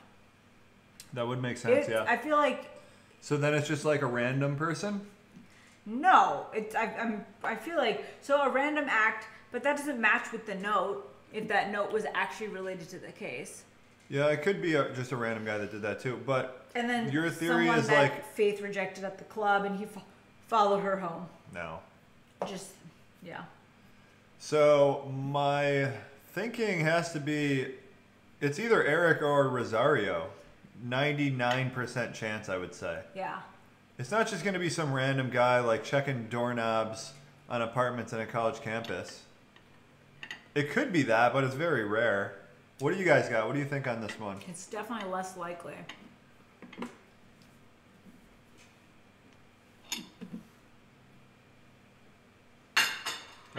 That would make sense, It- yeah. I feel like So then it's just like a random person. no. It's I, I'm I feel like so a random act, but that doesn't match with the note. If that note was actually related to the case, Yeah, it could be a, just a random guy that did that too. But and then Your theory is like- Faith rejected at the club, and he fo- followed her home. no. Just yeah. So my thinking has to be, it's either Eric or Rosario. Ninety-nine percent chance, I would say. Yeah. It's not just going to be some random guy like checking doorknobs on apartments in a college campus. It could be that, but it's very rare. What do you guys got? What do you think on this one? It's definitely less likely.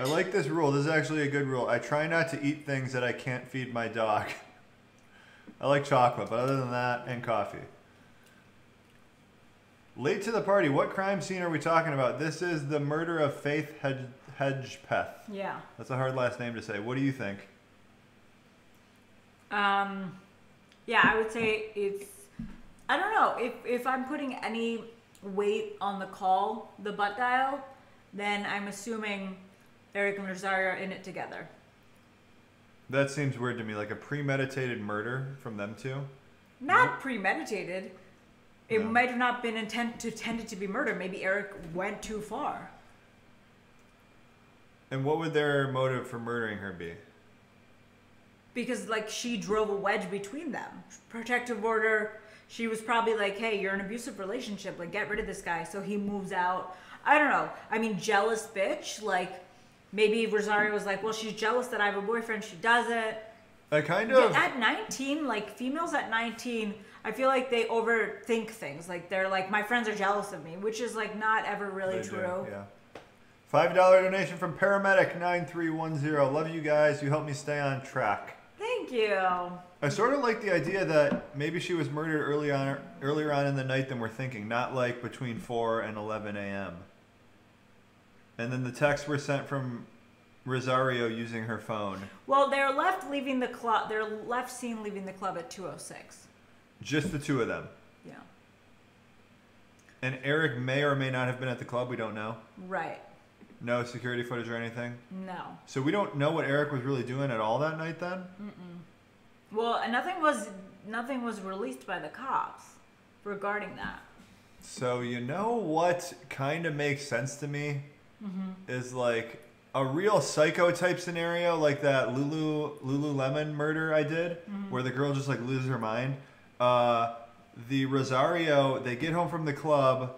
I like this rule. This is actually a good rule. I try not to eat things that I can't feed my dog. I like chocolate, but other than that, and coffee. Late to the party. What crime scene are we talking about? This is the murder of Faith Hedge, Hedgepeth. Yeah. That's a hard last name to say. What do you think? Um, yeah, I would say it's. I don't know if if I'm putting any weight on the call, the butt dial, then I'm assuming Eric and Rosario are in it together. That seems weird to me, like a premeditated murder from them two. Not premeditated. It No. might have not been intent to intended to be murder. Maybe Eric went too far. And what would their motive for murdering her be? because like she drove a wedge between them protective order she was probably like hey you're in an abusive relationship like get rid of this guy so he moves out i don't know i mean jealous bitch like maybe rosario was like well she's jealous that i have a boyfriend she doesn't I kind Yeah, of. at 19 like females at 19 i feel like they overthink things like they're like my friends are jealous of me which is like not ever really They do, true yeah. Five dollar donation from paramedic nine three one zero. Love you guys. You help me stay on track. thank you I sort of like the idea that maybe she was murdered early on, earlier on in the night than we're thinking, not like between four and eleven a.m. And then the texts were sent from Rosario using her phone. well they're left leaving the club they're left seen leaving the club at 206 Just the two of them. yeah And Eric may or may not have been at the club. We don't know. right No security footage or anything. No. So we don't know what Eric was really doing at all that night then? Well, and nothing was nothing was released by the cops regarding that. So you know what kind of makes sense to me is like a real psycho type scenario like that Lulu Lululemon murder I did, where the girl just like loses her mind. Uh, the Rosario, they get home from the club,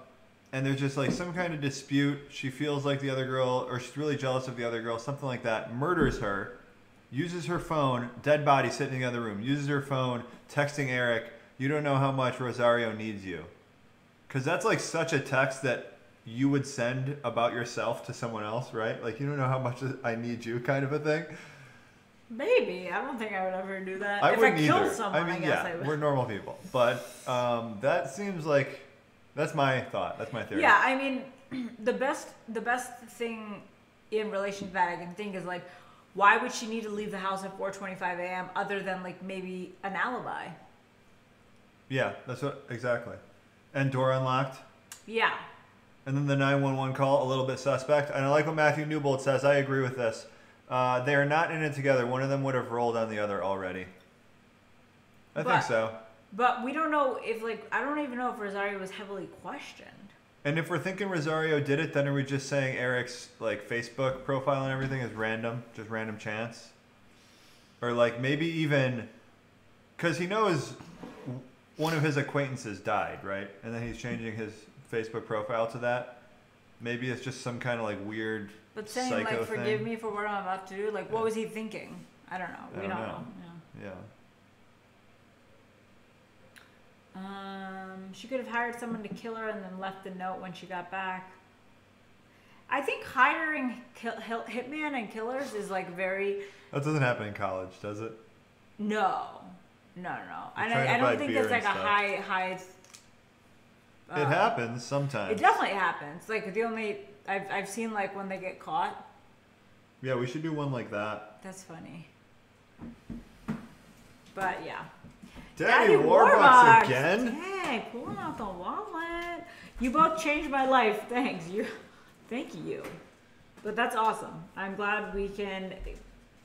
and there's just like some kind of dispute. She feels like the other girl, or she's really jealous of the other girl, something like that. Murders her, uses her phone, dead body sitting in the other room. Uses her phone, texting Eric. You don't know how much Rosario needs you. Because that's like such a text that you would send about yourself to someone else, right? Like, you don't know how much I need you, kind of a thing. Maybe I don't think I would ever do that. I if wouldn't I killed either. someone, I mean, guess yeah, I would. we're normal people. But um, that seems like that's my thought. That's my theory. Yeah, I mean, *clears throat* the best the best thing in relation to that I can think is like, why would she need to leave the house at 4:25 a.m. other than like maybe an alibi? Yeah, that's what exactly. And door unlocked. Yeah, And then the 911 call, a little bit suspect. And I like what Matthew Newbold says. I agree with this. Uh, they are not in it together. One of them would have rolled on the other already. I But- think so. but we don't know if like I don't even know if Rosario was heavily questioned. And if we're thinking Rosario did it, then are we just saying Eric's like Facebook profile and everything is random, just random chance? Or like maybe even because he knows one of his acquaintances died, right? And then he's changing his Facebook profile to that. Maybe it's just some kind of like weird But saying like, thing. "Forgive me for what I'm about to do," like, what was he thinking? I don't know. I We don't don't, know. know. Yeah. Yeah. Um, she could have hired someone to kill her and then left the note when she got back. I think hiring kill, hitman and killers is like very That doesn't happen in college, does it? no, no, no. I, to I don't think it's like and a stuff. high high. it uh, happens sometimes. It definitely happens. Like the only I've I've seen like when they get caught. Yeah, we should do one like that. That's funny. But yeah. Daddy, Warbucks again? Dang, pulling out the wallet. You both changed my life. *laughs* Thanks. You thank you. But that's awesome. I'm glad we can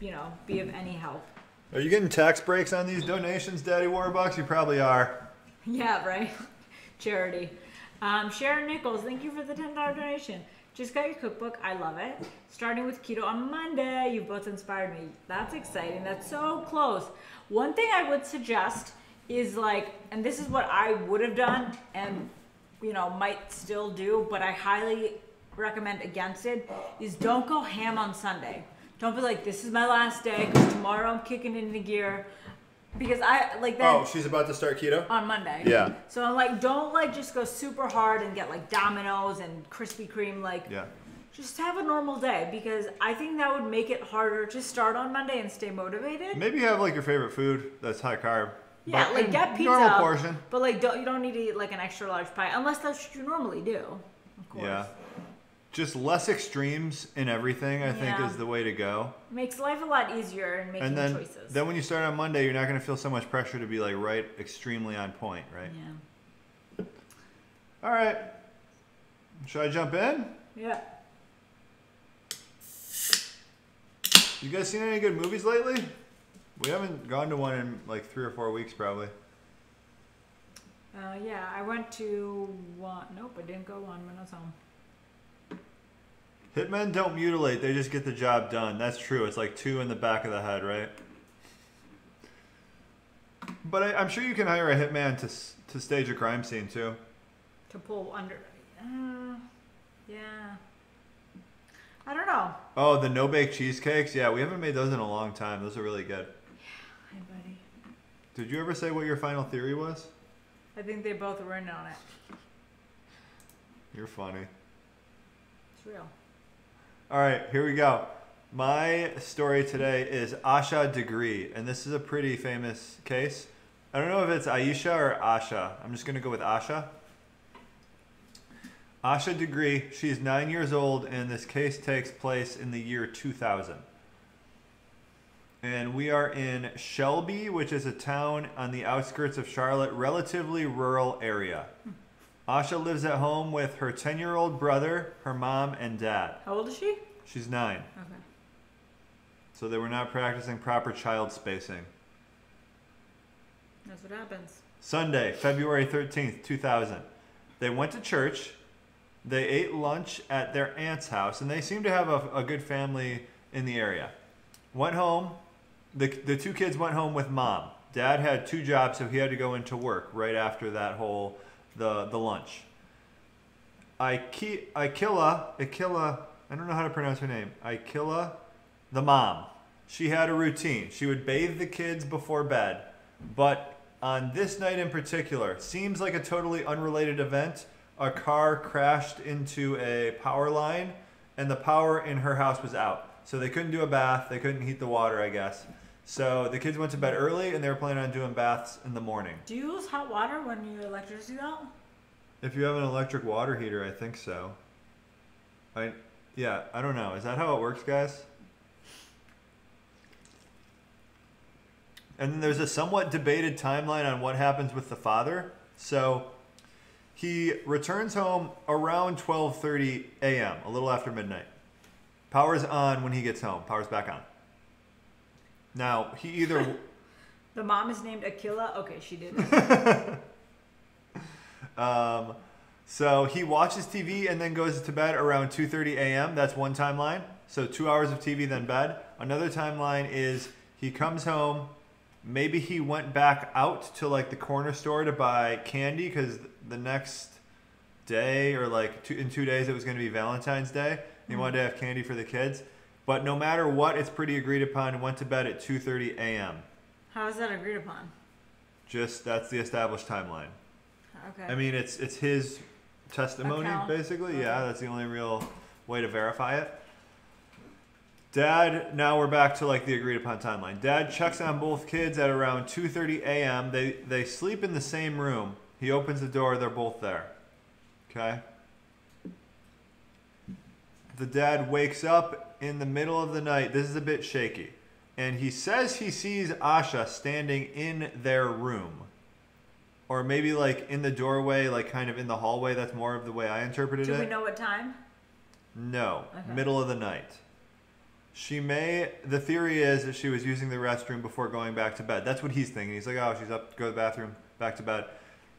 you know, be of any help. Are you getting tax breaks on these donations, Daddy Warbucks? You probably are. *laughs* Yeah, right. Charity. Um, Sharon Nichols, thank you for the ten dollar donation. Just got your cookbook. I love it. Starting with keto on Monday. You both inspired me. That's exciting. That's so close. One thing I would suggest is like, and this is what I would have done, and you know might still do, but I highly recommend against it is don't go ham on Sunday. Don't be like, this is my last day because tomorrow I'm kicking into gear. Because I like that Oh, she's about to start keto. on Monday. Yeah. So I'm like, don't like just go super hard and get like Domino's and Krispy Kreme. Like, Yeah. just have a normal day because I think that would make it harder to start on Monday and stay motivated. Maybe have like your favorite food that's high carb. Yeah, but like get pizza, Normal portion. but like don't you don't need to eat like an extra large pie unless that's what you normally do. Of course. Yeah. Just less extremes in everything, I think, is the way to go. Makes life a lot easier in making And then, choices. then when you start on Monday, you're not going to feel so much pressure to be like right extremely on point, right? yeah. All right. Should I jump in? Yeah. You guys seen any good movies lately? We haven't gone to one in like three or four weeks, probably. Uh, yeah, I went to one. Nope, I didn't go one when I was home. Hitmen don't mutilate; they just get the job done. That's true. It's like two in the back of the head, right? But I, I'm sure you can hire a hitman to to stage a crime scene too. To pull under. Uh, yeah. I don't know. Oh, the no bake cheesecakes. Yeah, we haven't made those in a long time. Those are really good. Yeah, Hi, buddy. Did you ever say what your final theory was? I think they both were in on it. You're funny. It's real. All right, here we go. My story today is Asha Degree, and this is a pretty famous case. I don't know if it's Aisha or Asha. I'm just going to go with Asha. Asha Degree, she's nine years old, and this case takes place in the year 2000. And we are in Shelby, which is a town on the outskirts of Charlotte, relatively rural area. Asha lives at home with her 10 year old brother, her mom, and dad. How old is she? She's nine. Okay. So they were not practicing proper child spacing. That's what happens. Sunday, February 13th, 2000. They went to church. They ate lunch at their aunt's house, and they seem to have a, a good family in the area. Went home. The, the two kids went home with mom. Dad had two jobs, so he had to go into work right after that whole the the lunch. Iki, Ikilla, Ikilla, I don't know how to pronounce her name. Ikilla, the mom. She had a routine. She would bathe the kids before bed, but on this night in particular, seems like a totally unrelated event. A car crashed into a power line, and the power in her house was out. So they couldn't do a bath. They couldn't heat the water, I guess. So the kids went to bed early, and they were planning on doing baths in the morning. Do you use hot water when your electricity's out? If you have an electric water heater, I think so. I, yeah, I don't know. Is that how it works, guys? And then there's a somewhat debated timeline on what happens with the father. So he returns home around 12:30 a.m., a little after midnight. Power's on when he gets home. Power's back on. Now, he either *laughs* The mom is named Aquila. Okay, she did. *laughs* Um, so he watches TV and then goes to bed around 2:30 a.m. That's one timeline. So two hours of TV, then bed. Another timeline is he comes home. Maybe he went back out to like the corner store to buy candy because the next day or like two, in two days it was going to be Valentine's Day. He wanted to have candy for the kids. But no matter what, it's pretty agreed upon. Went to bed at 2:30 a.m. How is that agreed upon? Just that's the established timeline. Okay. I mean, it's it's his testimony Account. basically. Yeah, that's the only real way to verify it. Dad, now we're back to like the agreed upon timeline. Dad checks on both kids at around 2:30 a.m. They they sleep in the same room. He opens the door, they're both there. Okay? The dad wakes up in the middle of the night. This is a bit shaky. And he says he sees Asha standing in their room or maybe like in the doorway, like kind of in the hallway. That's more of the way I interpreted Do it. Do we know what time? No, Okay. middle of the night. She may. The theory is that she was using the restroom before going back to bed. That's what he's thinking. He's like, oh, she's up, go to the bathroom, back to bed.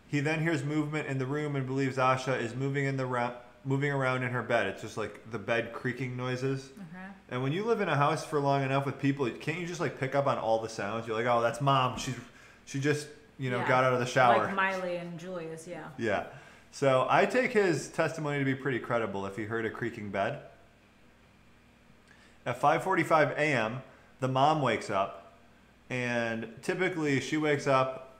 He then hears movement in the room and believes Asha is moving in the ra- moving around in her bed. It's just like the bed creaking noises. Okay. And when you live in a house for long enough with people, can't you just like pick up on all the sounds? You're like, oh, that's mom. She's she just you know Yeah. got out of the shower. Like Miley and Julius, yeah. Yeah. So I take his testimony to be pretty credible if he heard a creaking bed. At 5:45 a.m., the mom wakes up, and typically she wakes up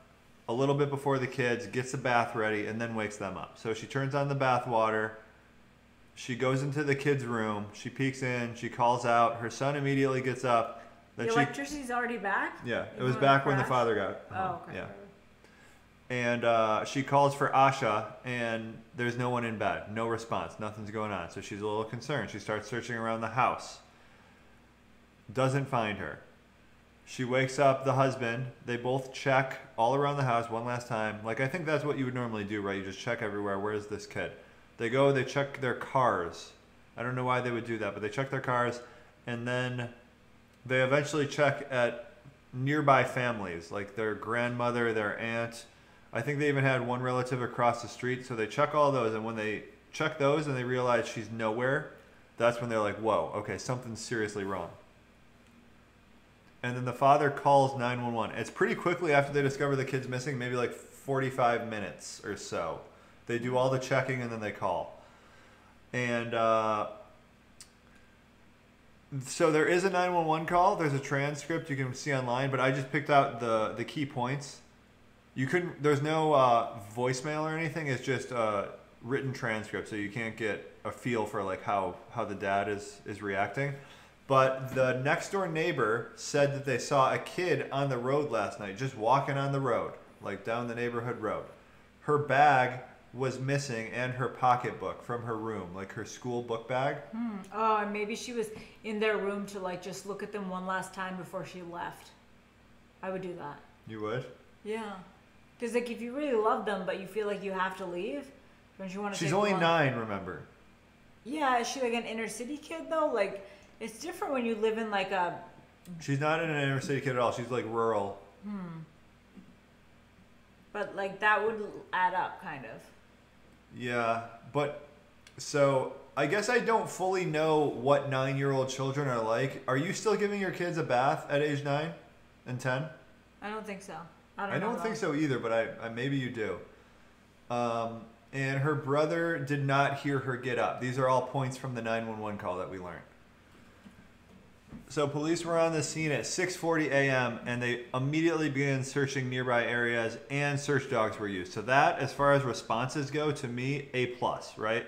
a little bit before the kids, gets the bath ready, and then wakes them up. So she turns on the bath water. She goes into the kids' room. She peeks in. She calls out. Her son immediately gets up. Then the she electricity's already back. yeah, it was back when the father got Oh, home. okay. Yeah and uh, she calls for Asha, and there's no one in bed, no response, nothing's going on. So she's a little concerned. She starts searching around the house, doesn't find her. She wakes up the husband. They both check all around the house one last time. Like I think that's what you would normally do, right? You just check everywhere. Where's this kid? They go. They check their cars. I don't know why they would do that, but they check their cars, and then they eventually check at nearby families, like their grandmother, their aunt. I think they even had one relative across the street, so they check all those, and when they check those and they realize she's nowhere, that's when they're like, "Whoa, okay, something's seriously wrong." And then the father calls 911. It's pretty quickly after they discover the kid's missing, maybe like 45 minutes or so. They do all the checking and then they call. And uh, so there is a 911 call. There's a transcript you can see online, but I just picked out the the key points. You couldn't. There's no uh, voicemail or anything. It's just a written transcript, so you can't get a feel for like how how the dad is is reacting. But the next door neighbor said that they saw a kid on the road last night, just walking on the road, like down the neighborhood road. Her bag was missing and her pocketbook from her room, like her school book bag. Hmm. Oh, and maybe she was in their room to like just look at them one last time before she left. I would do that. You would? Yeah. Because like if you really love them, but you feel like you have to leave, don't you want to? She's only nine, remember? Yeah, is she like an inner city kid though? Like it's different when you live in like a. She's not an inner city kid at all. She's like rural. Hmm. But like that would add up, kind of. Yeah, but so I guess I don't fully know what nine year old children are like. Are you still giving your kids a bath at age nine and ten? I don't think so. I don't. I don't think so either, but I, I maybe you do. Um, and her brother did not hear her get up. These are all points from the 911 call that we learned. So police were on the scene at 6:40 a.m. and they immediately began searching nearby areas and search dogs were used. So that as far as responses go to me A plus, right?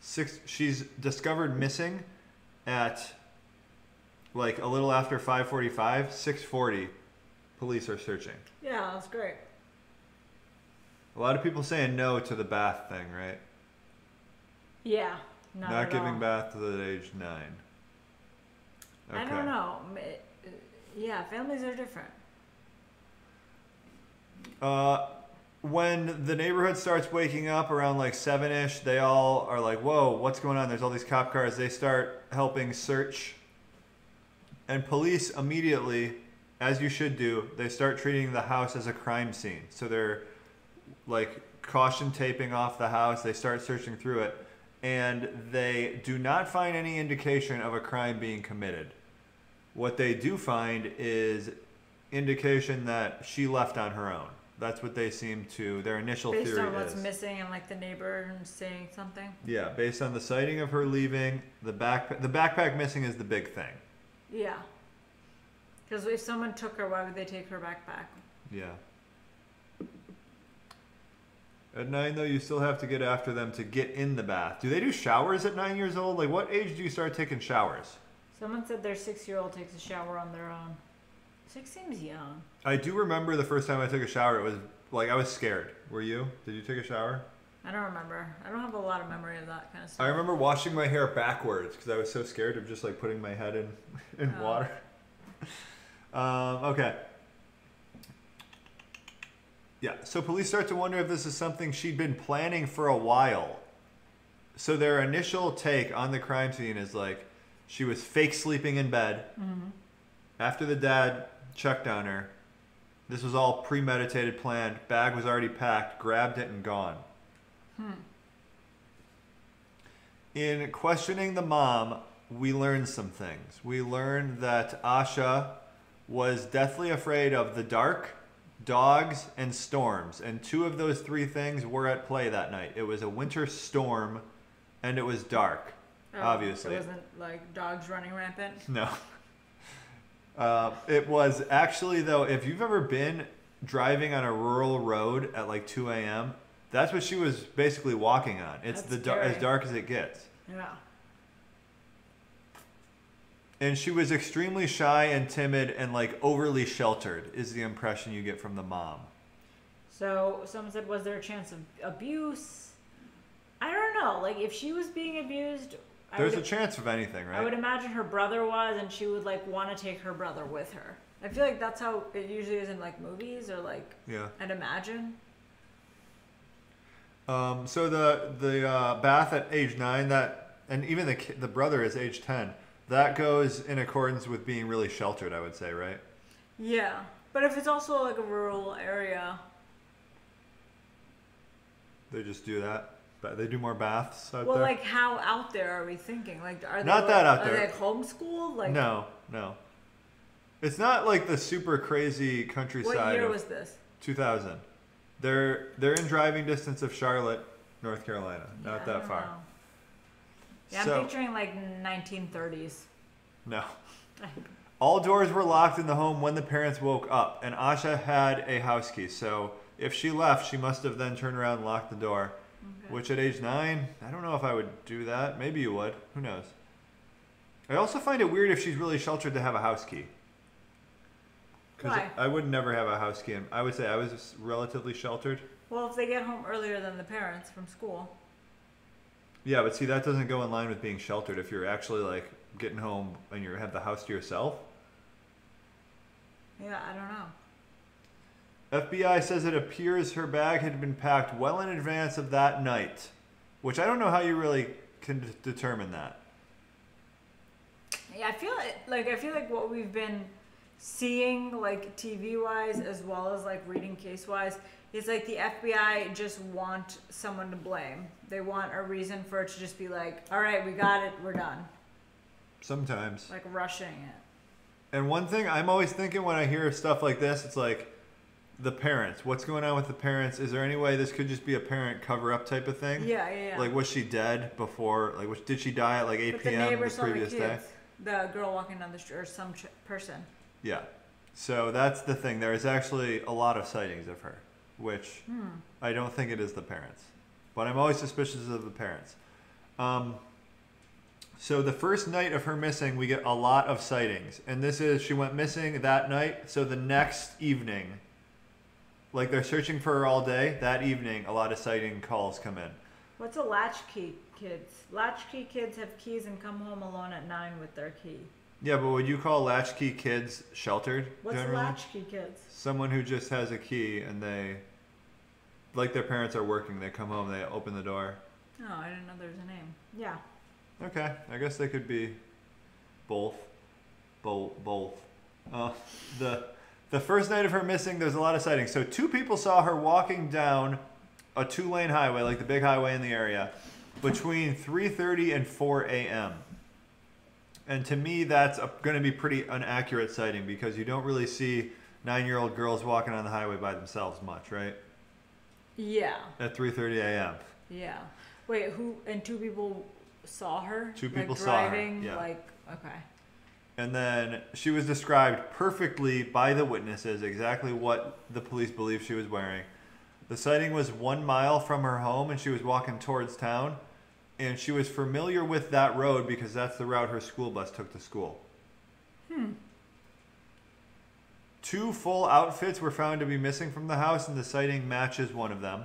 Six she's discovered missing at like a little after 5:45, 6:40 police are searching. Yeah, that's great. A lot of people saying no to the bath thing, right? Yeah. Not, Not giving all. bath to the age nine. I don't know. Yeah, families are different. Uh, when the neighborhood starts waking up around like seven ish, they all are like, "Whoa, what's going on?" There's all these cop cars. They start helping search, and police immediately, as you should do, they start treating the house as a crime scene. So they're like caution taping off the house. They start searching through it, and they do not find any indication of a crime being committed. What they do find is indication that she left on her own. That's what they seem to. Their initial Based theory on what's is. missing and like the neighbor saying something. Yeah, based on the sighting of her leaving, the backpack. The backpack missing is the big thing. Yeah. Because if someone took her, why would they take her backpack? Yeah. At nine, though, you still have to get after them to get in the bath. Do they do showers at nine years old? Like, what age do you start taking showers? Someone said their six-year-old takes a shower on their own. Six seems young. I do remember the first time I took a shower. It was like I was scared. Were you? Did you take a shower? I don't remember. I don't have a lot of memory of that kind of stuff. I remember washing my hair backwards because I was so scared of just like putting my head in *laughs* in Oh. water. *laughs* Um, okay. Yeah, so police start to wonder if this is something she'd been planning for a while. So their initial take on the crime scene is like she was fake sleeping in bed. Mm-hmm. After the dad checked on her, this was all premeditated, planned. Bag was already packed, grabbed it, and gone. Hmm. In questioning the mom, we learned some things. We learned that Asha was deathly afraid of the dark, dogs, and storms. And two of those three things were at play that night. It was a winter storm, and it was dark. Oh, obviously. It wasn't like dogs running rampant. *laughs* No. Uh, it was actually though. If you've ever been driving on a rural road at like 2 a.m., that's what she was basically walking on. It's That's the dar- as dark as it gets. Yeah. And she was extremely shy and timid and like overly sheltered. Is the impression you get from the mom? So someone said, was there a chance of abuse? I don't know. Like if she was being abused, I There's would, a chance of anything, right? I would imagine her brother was, and she would like want to take her brother with her. I feel like that's how it usually is in like movies or like Yeah. I'd imagine. Um, so the the uh, bath at age nine that and even the the brother is age ten. That goes in accordance with being really sheltered, I would say, right? Yeah, but if it's also like a rural area, They just do that, but they do more baths out well, there. like how out there are we thinking? Like are they Not like, that out are there. they like homeschooled? Like no, no. It's not like the super crazy countryside. what year was this? 2000. They're they're in driving distance of Charlotte, North Carolina. Yeah, Not I that far. know. Yeah, So- I'm picturing like 1930s. No. *laughs* All doors were locked in the home when the parents woke up, and Asha had a house key. So if she left, she must have then turned around and locked the door. Okay. Which at age nine, I don't know if I would do that. Maybe you would. Who knows? I also find it weird if she's really sheltered to have a house key. Because Why? I would never have a house key. I would say I was relatively sheltered. Well, if they get home earlier than the parents from school. Yeah, but see, that doesn't go in line with being sheltered. If you're actually like getting home and you have the house to yourself. Yeah, I don't know. FBI says it appears her bag had been packed well in advance of that night, which I don't know how you really can d- determine that. Yeah, I feel it, like I feel like what we've been seeing, like TV wise as well as like reading case wise, is like the FBI just want someone to blame. They want a reason for it to just be like, all right, we got it, we're done, Sometimes. like rushing it. And one thing I'm always thinking when I hear stuff like this, it's like the parents. What's going on with the parents? Is there any way this could just be a parent cover up type of thing? Yeah, yeah, yeah. Like was she dead before? Like was, did she die at like 8 but the p.m. the, the previous kids, day? the girl walking down the street, or some ch- person. Yeah. So that's the thing. There is actually a lot of sightings of her, which Hmm. I don't think it is the parents, but I'm always suspicious of the parents. Um, so the first night of her missing, we get a lot of sightings, and this is she went missing that night. So the next evening, like they're searching for her all day. That evening, a lot of sighting calls come in. What's a latchkey kids? Latchkey kids have keys and come home alone at nine with their key. Yeah, but would you call latchkey kids sheltered? What's generally? latchkey kids? Someone who just has a key and they, like their parents are working, they come home, they open the door. Oh, I didn't know there was a name. Yeah. Okay, I guess they could be both. Both. Both. Uh, the the first night of her missing, there's a lot of sightings. So two people saw her walking down a two-lane highway, like the big highway in the area, between 3:30 and 4 a.m. And to me, that's going to be pretty inaccurate sighting because you don't really see nine-year-old girls walking on the highway by themselves much, right? Yeah. At 3:30 a.m. Yeah. Wait, who and two people saw her? Two like, people saw her, driving, yeah. Like okay. And then she was described perfectly by the witnesses exactly what the police believed she was wearing. The sighting was one mile from her home and she was walking towards town. And she was familiar with that road because that's the route her school bus took to school. Hmm. Two full outfits were found to be missing from the house, and the sighting matches one of them.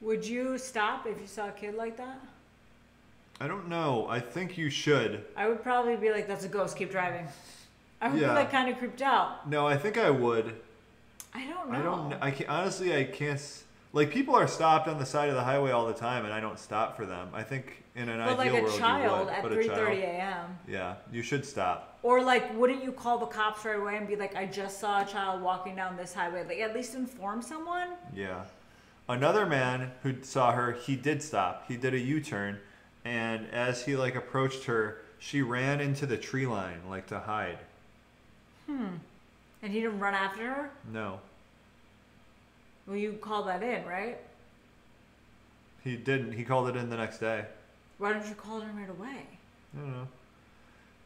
Would you stop if you saw a kid like that? I don't know. I think you should. I would probably be like, "That's a ghost. Keep driving." I would Yeah. be like kind of creeped out. No, I think I would. I don't know. I don't. I can honestly. I can't. Like people are stopped on the side of the highway all the time, and I don't stop for them. I think in an but ideal like a world child you would, at three thirty a.m. Yeah, you should stop. Or like, wouldn't you call the cops right away and be like, "I just saw a child walking down this highway"? Like, at least inform someone. Yeah. Another man who saw her, he did stop. He did a U-turn, and as he like approached her, she ran into the tree line like to hide. Hmm. And he didn't run after her. No. Well, you call that in, right? He didn't. He called it in the next day. Why don't you call him right away? I don't know.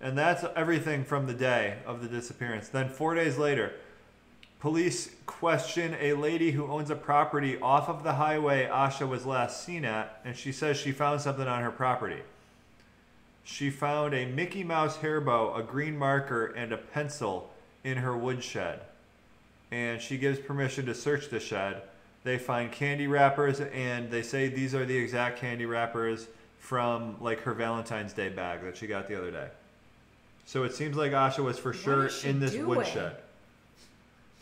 And that's everything from the day of the disappearance. Then four days later, police question a lady who owns a property off of the highway Asha was last seen at, and she says she found something on her property. She found a Mickey Mouse hair bow, a green marker, and a pencil in her woodshed. And she gives permission to search the shed. They find candy wrappers, and they say these are the exact candy wrappers from like her Valentine's Day bag that she got the other day. So it seems like Asha was for sure in this doing? woodshed.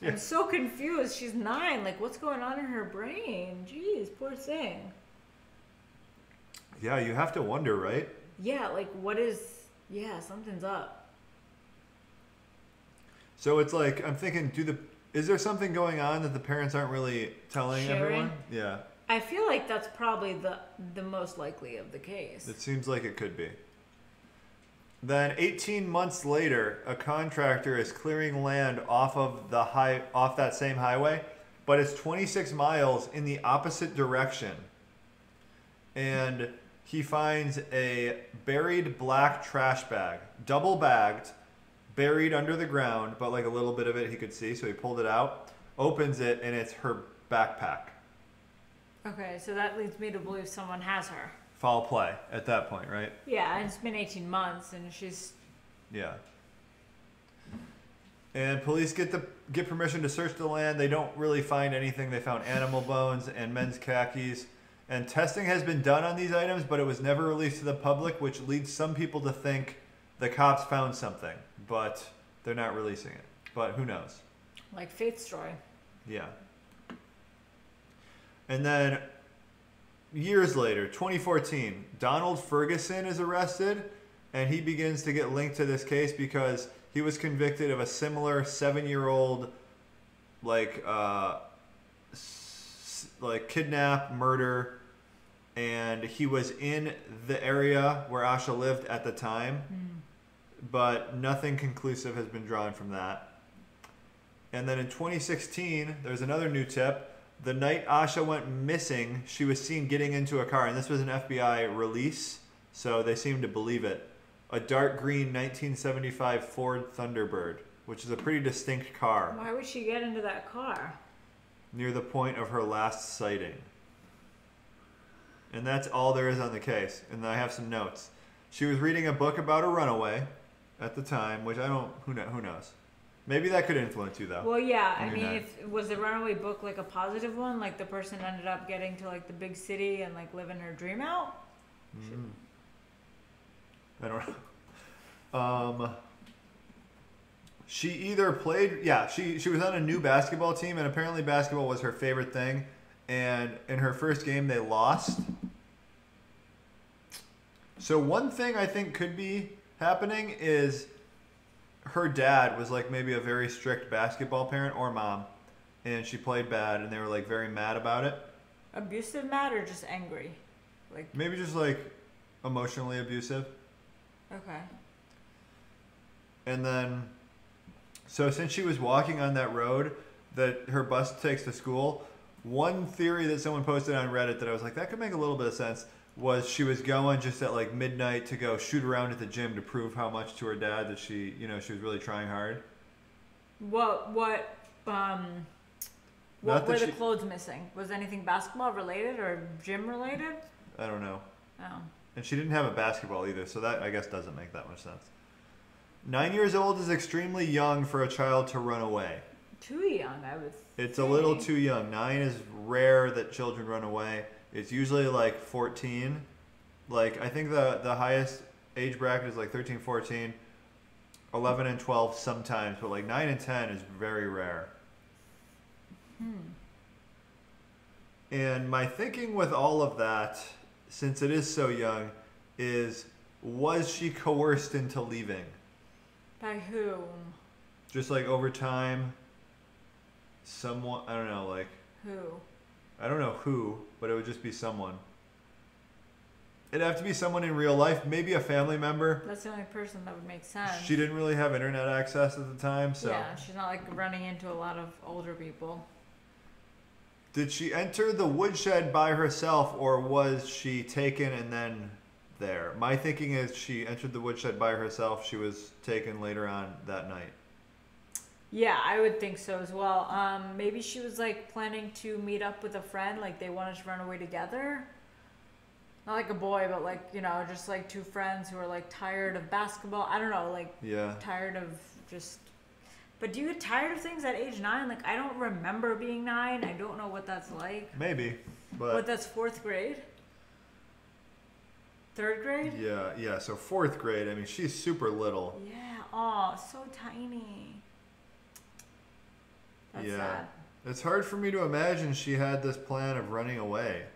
I'm so confused. She's nine. Like, what's going on in her brain? Jeez, poor thing. Yeah, you have to wonder, right? Yeah, like, what is. Yeah, something's up. So it's like I'm thinking, do the is there something going on that the parents aren't really telling Sharing? everyone? Yeah, I feel like that's probably the the most likely of the case. it seems like it could be. Then 18 months later, a contractor is clearing land off of the high off that same highway, but it's 26 miles in the opposite direction. And he finds a buried black trash bag, double bagged, buried under the ground, but like a little bit of it he could see, so he pulled it out, opens it, and it's her backpack. Okay, so that leads me to believe someone has her. Foul play at that point, right? Yeah, and it's been 18 months, and she's. Yeah. And police get the get permission to search the land. They don't really find anything. They found animal bones and men's khakis. And testing has been done on these items, but it was never released to the public, which leads some people to think the cops found something, but they're not releasing it. But who knows? Like Faith Story. Yeah. And then years later, 2014, Donald Ferguson is arrested and he begins to get linked to this case because he was convicted of a similar 7-year-old like uh s- like kidnap, murder and he was in the area where Asha lived at the time. But nothing conclusive has been drawn from that. And then in 2016, there's another new tip. The night Asha went missing, she was seen getting into a car, and this was an FBI release, so they seem to believe it. A dark green 1975 Ford Thunderbird, which is a pretty distinct car, Why would she get into that car? near the point of her last sighting. And that's all there is on the case. And I have some notes. She was reading a book about a runaway at the time, which I don't. Who know, Who knows? Maybe that could influence you though. Well, yeah. I mean, if was the runaway book like a positive one, like the person ended up getting to like the big city and like living her dream out. Mm. I don't know. Um, she either played, yeah, she she was on a new basketball team, and apparently basketball was her favorite thing. And in her first game, they lost. So one thing I think could be happening is her dad was like maybe a very strict basketball parent or mom, and she played bad, and they were like very mad about it. Abusive mad or just angry? Like Maybe just like emotionally abusive. okay. And then, so since she was walking on that road that her bus takes to school, one theory that someone posted on Reddit that I was like, that could make a little bit of sense was she was going just at like midnight to go shoot around at the gym to prove how much to her dad that she, you know, she was really trying hard. What what um what were she- the clothes missing? Was anything basketball related or gym related? I don't know. Oh. And she didn't have a basketball either, so that I guess doesn't make that much sense. Nine years old is extremely young for a child to run away. Too young, I would It's a little too young. Nine is rare that children run away. It's usually like 14. Like, I think the, the highest age bracket is like 13, 14, 11, and 12 sometimes, but like 9 and 10 is very rare. Hmm. And my thinking with all of that, since it is so young, is was she coerced into leaving? By whom? Just like over time, someone, I don't know, like, Who? I don't know who, but it would just be someone. It'd have to be someone in real life, maybe a family member. That's the only person that would make sense. She didn't really have internet access at the time, so Yeah, she's not like running into a lot of older people. Did she enter the woodshed by herself, or was she taken and then there? My thinking is she entered the woodshed by herself. She was taken later on that night. Yeah, I would think so as well. Um, maybe she was like planning to meet up with a friend, like they wanted to run away together. Not like a boy, but like, you know, just like two friends who are like tired of basketball. I don't know, like Yeah. tired of just. But do you get tired of things at age nine? Like, I don't remember being nine. I don't know what that's like. Maybe, What, but that's fourth grade? Third grade? yeah, yeah. So fourth grade. I mean, she's super little. Yeah. Oh, so tiny. That's Yeah. sad. It's hard for me to imagine she had this plan of running away.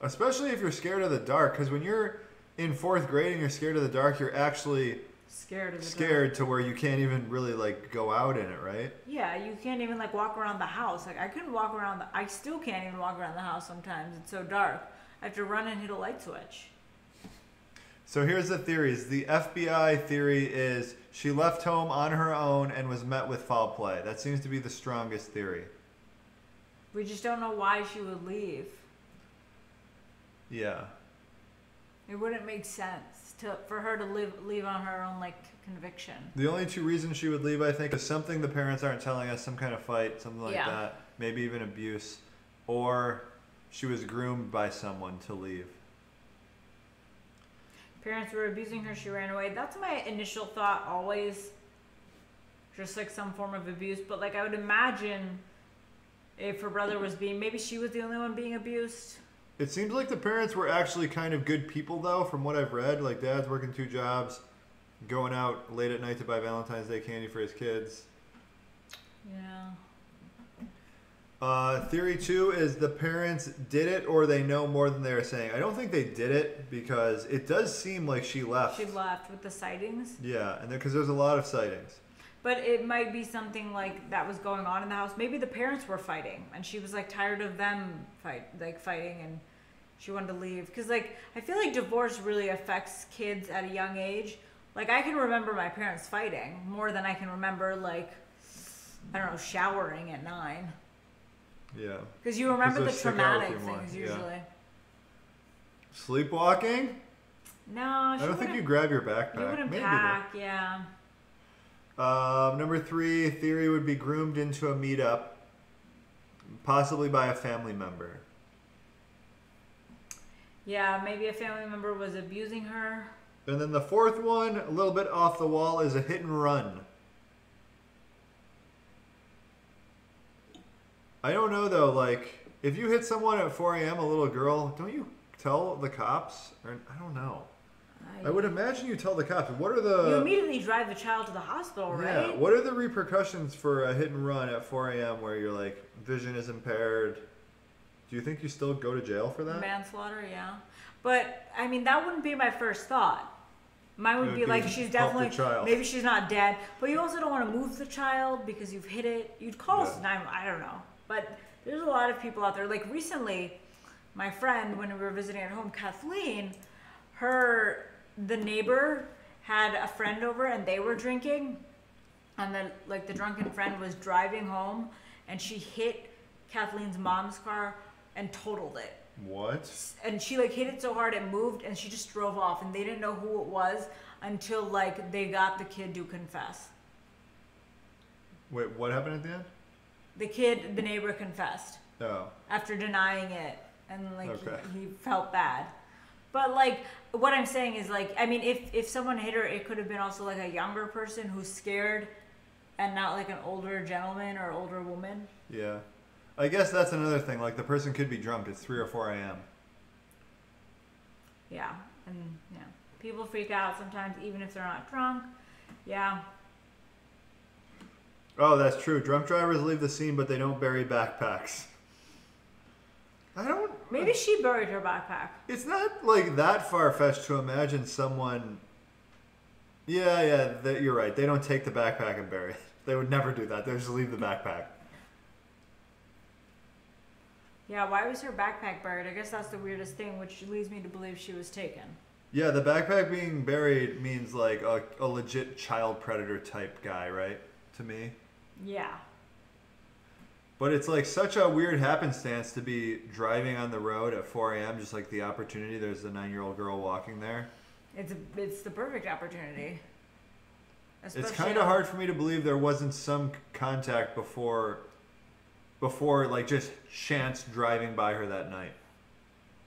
Especially if you're scared of the dark, because when you're in fourth grade and you're scared of the dark, you're actually Scared of the dark. scared to where you can't even really like go out in it, right? Yeah, you can't even like walk around the house. Like I couldn't walk around the I still can't even walk around the house sometimes. It's so dark. I have to run and hit a light switch. So here's the theories. The FBI theory is she left home on her own and was met with foul play. That seems to be the strongest theory. We just don't know why she would leave. Yeah. It wouldn't make sense to for her to live leave on her own like conviction. The only two reasons she would leave, I think, is something the parents aren't telling us, some kind of fight, something like Yeah. that, maybe even abuse, or she was groomed by someone to leave. Parents were abusing her, she ran away. That's my initial thought always. Just like some form of abuse. But like I would imagine if her brother was being maybe she was the only one being abused. It seems like the parents were actually kind of good people, though, from what I've read. Like, dad's working two jobs, going out late at night to buy Valentine's Day candy for his kids. Yeah. Uh, theory two is the parents did it or they know more than they're saying. I don't think they did it because it does seem like she left. She left with the sightings. Yeah, and because there's a lot of sightings. But it might be something like that was going on in the house. Maybe the parents were fighting, and she was like tired of them fight, like fighting, and she wanted to leave. Cause like I feel like divorce really affects kids at a young age. Like I can remember my parents fighting more than I can remember like I don't know showering at nine. Yeah. Cause you remember the those stick out with traumatic things yeah. usually. Sleepwalking? No, I don't think you grab your backpack. You wouldn't Maybe. pack, yeah. though. Um, number three, theory would be groomed into a meetup, possibly by a family member. Yeah, maybe a family member was abusing her. And then the fourth one, a little bit off the wall, is a hit and run. I don't know though, like, if you hit someone at 4 a.m., a little girl, don't you tell the cops? Or, I don't know. I would imagine you tell the cops. What are the? You immediately drive the child to the hospital, right? Yeah, what are the repercussions for a hit and run at 4 a.m. where your like vision is impaired? Do you think you still go to jail for that? Manslaughter, yeah. But I mean, that wouldn't be my first thought. Mine would It be would like she's definitely child. maybe she's not dead, but you also don't want to move the child because you've hit it. You'd call Yeah. nine. I don't know, but there's a lot of people out there. Like recently, my friend when we were visiting at home, Kathleen, her the neighbor had a friend over and they were drinking, and then like the drunken friend was driving home, and she hit Kathleen's mom's car and totaled it What? and she like hit it so hard it moved and she just drove off and they didn't know who it was until like they got the kid to confess Wait, what happened at the end? The kid the neighbor confessed Oh. after denying it and like Okay. he, he felt bad but like what i'm saying is like i mean if if someone hit her it could have been also like a younger person who's scared and not like an older gentleman or older woman Yeah. I guess that's another thing. Like the person could be drunk. It's 3 or 4 a.m. yeah and yeah people freak out sometimes even if they're not drunk yeah Oh, that's true. Drunk drivers leave the scene, but they don't bury backpacks. I don't. maybe she buried her backpack It's not like that far fetched to imagine someone. Yeah, yeah, that, you're right. They don't take the backpack and bury it. They would never do that. They just leave the backpack. Yeah, why was her backpack buried? I guess that's the weirdest thing, which leads me to believe she was taken. Yeah, the backpack being buried means like a, a legit child predator type guy, right? To me. Yeah. But it's like such a weird happenstance to be driving on the road at 4 a.m. Just like the opportunity. There's a nine-year-old girl walking there. It's a, it's the perfect opportunity. It's kind of hard for me to believe there wasn't some contact before, before like just chance driving by her that night.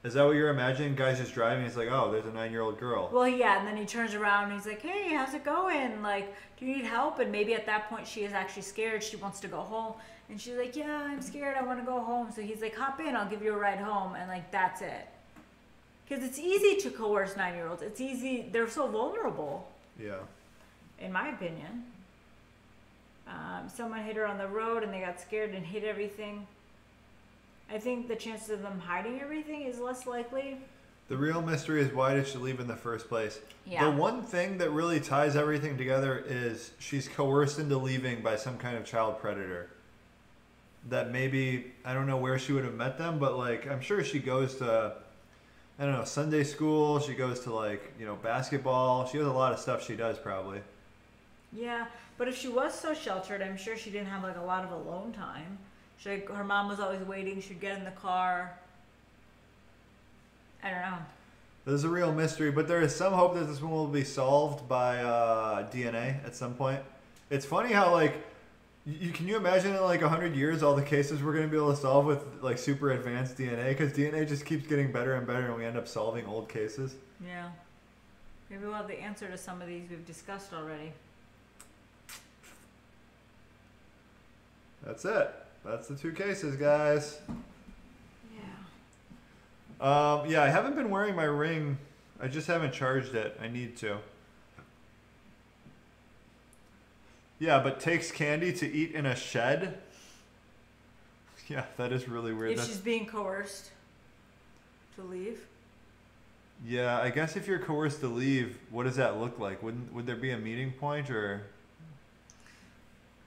Is that what you're imagining? Guys just driving. It's like, oh, there's a nine-year-old girl. Well, yeah, and then he turns around and he's like, "Hey, how's it going? Like, do you need help?" And maybe at that point she is actually scared. She wants to go home, and she's like, "Yeah, I'm scared. I want to go home." So he's like, "Hop in. I'll give you a ride home." And like that's it. Because it's easy to coerce nine-year-olds. It's easy. They're so vulnerable, yeah. in my opinion. Um, someone hit her on the road, and they got scared and hit everything. I think the chances of them hiding everything is less likely. The real mystery is why did she leave in the first place? Yeah. The one thing that really ties everything together is she's coerced into leaving by some kind of child predator. That maybe I don't know where she would have met them, but like I'm sure she goes to I don't know, Sunday school, she goes to like, you know, basketball. She has a lot of stuff she does probably. Yeah, but if she was so sheltered, I'm sure she didn't have like a lot of alone time. She, like, her mom was always waiting. She'd get in the car. I don't know. There's a real mystery, but there is some hope that this one will be solved by uh, DNA at some point. It's funny how like you can you imagine in like hundred years all the cases we're gonna be able to solve with like super advanced DNA because DNA just keeps getting better and better and we end up solving old cases. Yeah. Maybe we'll have the answer to some of these we've discussed already. That's it. That's the two cases, guys. Yeah. Um, yeah, I haven't been wearing my ring. I just haven't charged it. I need to. Yeah, but takes candy to eat in a shed. *laughs* Yeah, that is really weird. If That's, she's being coerced to leave. yeah, I guess if you're coerced to leave, what does that look like? Wouldn't would there be a meeting point or?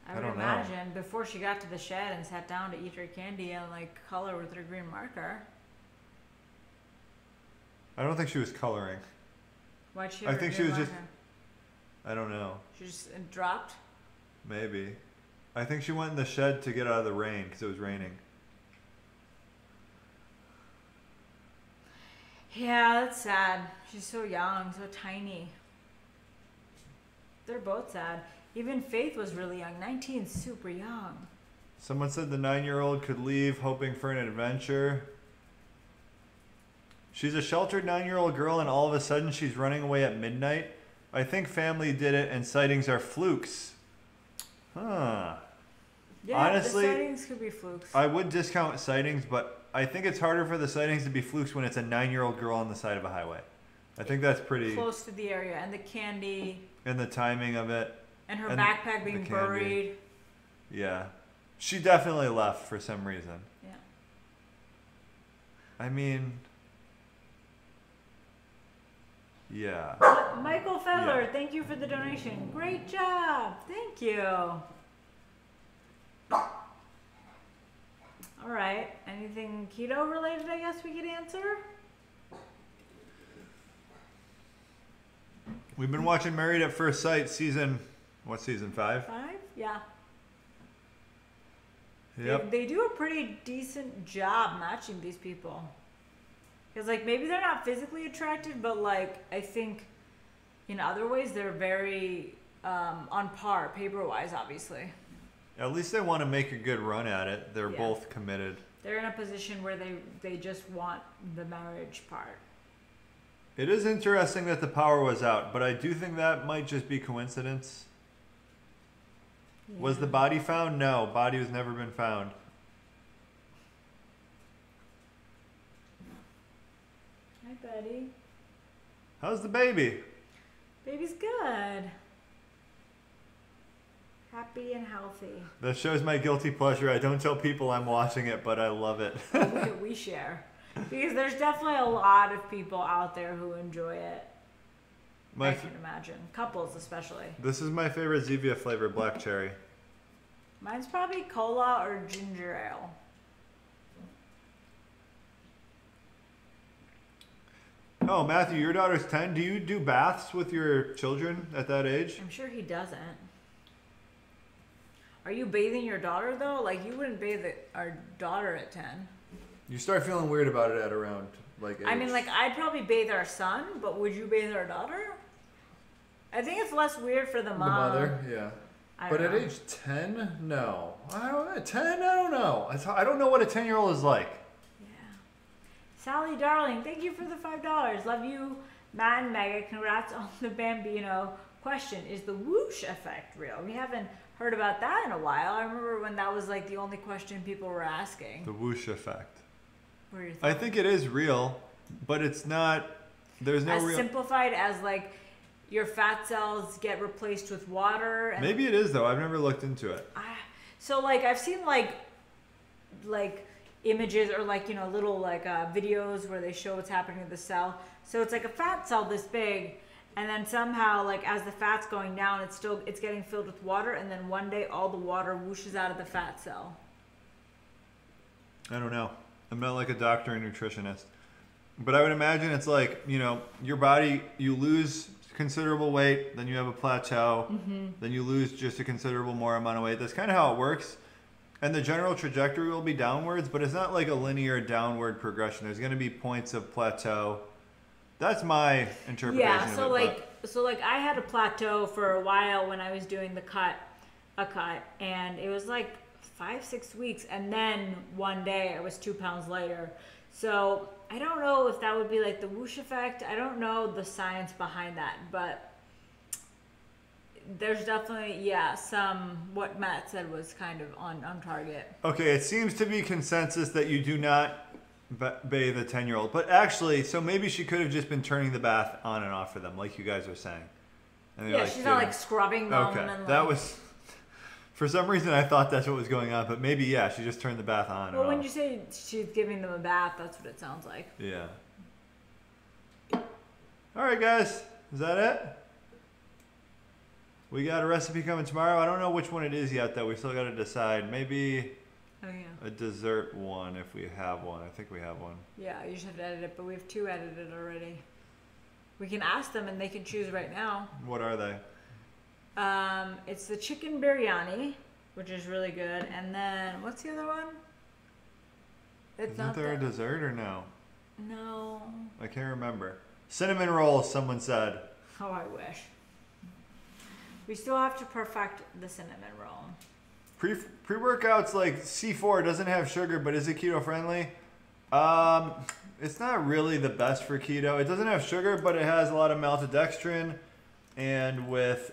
I I would don't know. imagine before she got to the shed and sat down to eat her candy and like color with her green marker. I don't think she was coloring. Why'd she? I think she was just-? I don't know. She just uh, dropped. Maybe. I think she went in the shed to get out of the rain because it was raining. Yeah, that's sad. She's so young, so tiny. They're both sad. Even Faith was really young. 19, super young. Someone said the nine year old could leave hoping for an adventure. She's a sheltered nine year old girl, and all of a sudden she's running away at midnight. I think family did it, and sightings are flukes. Huh. Yeah, Honestly, the sightings could be flukes. I would discount sightings, but I think it's harder for the sightings to be flukes when it's a nine year old girl on the side of a highway. I think that's pretty. Close to the area, and the candy, And the timing of it. And her And backpack being buried. Yeah. She definitely left for some reason. Yeah. I mean. Yeah. Michael Feller, Yeah. thank you for the donation. Great job. Thank you. All right. Anything keto related, I guess we could answer? We've been watching Married at First Sight season. What season five? Five? Yeah. Yep. They, they do a pretty decent job matching these people. Because, like, maybe they're not physically attractive, but, like, I think in other ways they're very um, on par, paper wise, obviously. At least they want to make a good run at it. They're Yeah. both committed. They're in a position where they, they just want the marriage part. It is interesting that the power was out, but I do think that might just be coincidence. Was the body found? No, body has never been found. Hi, Betty. How's the baby? Baby's good. Happy and healthy. That shows my guilty pleasure. I don't tell people I'm watching it, but I love it. Oh, we, we share. Because there's definitely a lot of people out there who enjoy it. My I f- can imagine. Couples, especially. this is my favorite Zevia flavor, black cherry. Mine's probably cola or ginger ale. Oh, Matthew, your daughter's 10. Do you do baths with your children at that age? I'm sure he doesn't. Are you bathing your daughter though? Like you wouldn't bathe our daughter at ten. You start feeling weird about it at around like. I mean, like I'd probably bathe our son, but would you bathe our daughter? I think it's less weird for the mom. the mother, yeah. I But at know. age ten, no. I don't know. Ten, I don't know. I don't know what a ten-year-old is like. Yeah. Sally Darling, thank you for the five dollars. Love you, Matt and Megha. Congrats on the Bambino. Question: Is the whoosh effect real? We haven't heard about that in a while. I remember when that was like the only question people were asking. The whoosh effect. What are your I think it is real, but it's not. There's no as real. simplified as like your fat cells get replaced with water. And Maybe it is though. I've never looked into it. I, so like I've seen like like images or like you know little like uh, videos where they show what's happening to the cell. So it's like a fat cell this big, and then somehow like as the fat's going down, it's still it's getting filled with water, and then one day all the water whooshes out of the fat cell. I don't know. I'm not like a doctor and nutritionist. But I would imagine it's like, you know, your body, you lose considerable weight, then you have a plateau, mm-hmm. then you lose just a considerable more amount of weight. That's kind of how it works. And the general trajectory will be downwards, but it's not like a linear downward progression. There's going to be points of plateau. That's my interpretation Yeah, of so it. like so like I had a plateau for a while when I was doing the cut, a cut, and it was like five six weeks, and then one day I was two pounds lighter. So I don't know if that would be like the whoosh effect. I don't know the science behind that, but there's definitely yeah some what Matt said was kind of on on target. Okay, it seems to be consensus that you do not bathe a 10 year old. But actually, so maybe she could have just been turning the bath on and off for them, like you guys are saying. Yeah, like, she's not like scrubbing them Okay, and like, that was. For some reason, I thought that's what was going on, but maybe, yeah, she just turned the bath on Well, when off. you say she's giving them a bath, that's what it sounds like. Yeah. All right, guys. Is that it? We got a recipe coming tomorrow. I don't know which one it is yet, though. We still got to decide. Maybe Oh yeah. a dessert one if we have one. I think we have one. Yeah, you should have to edit it, but we have two edited already. We can ask them and they can choose right now. What are they? Um, it's the chicken biryani, which is really good, and then what's the other one? It's Isn't not there a dessert or no? no. I can't remember. Cinnamon rolls, someone said. Oh, I wish. We still have to perfect the cinnamon roll. Pre pre workouts like C4 doesn't have sugar, but is it keto friendly? Um, it's not really the best for keto. It doesn't have sugar, but it has a lot of maltodextrin, and with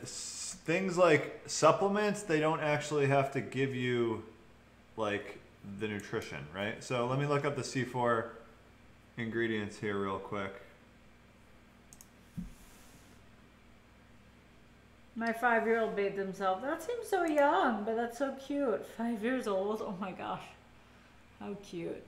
things like supplements, they don't actually have to give you like the nutrition, right? So let me look up the C4 ingredients here real quick. My five year old bathed himself. That seems so young, but that's so cute. Five years old. Oh my gosh. How cute.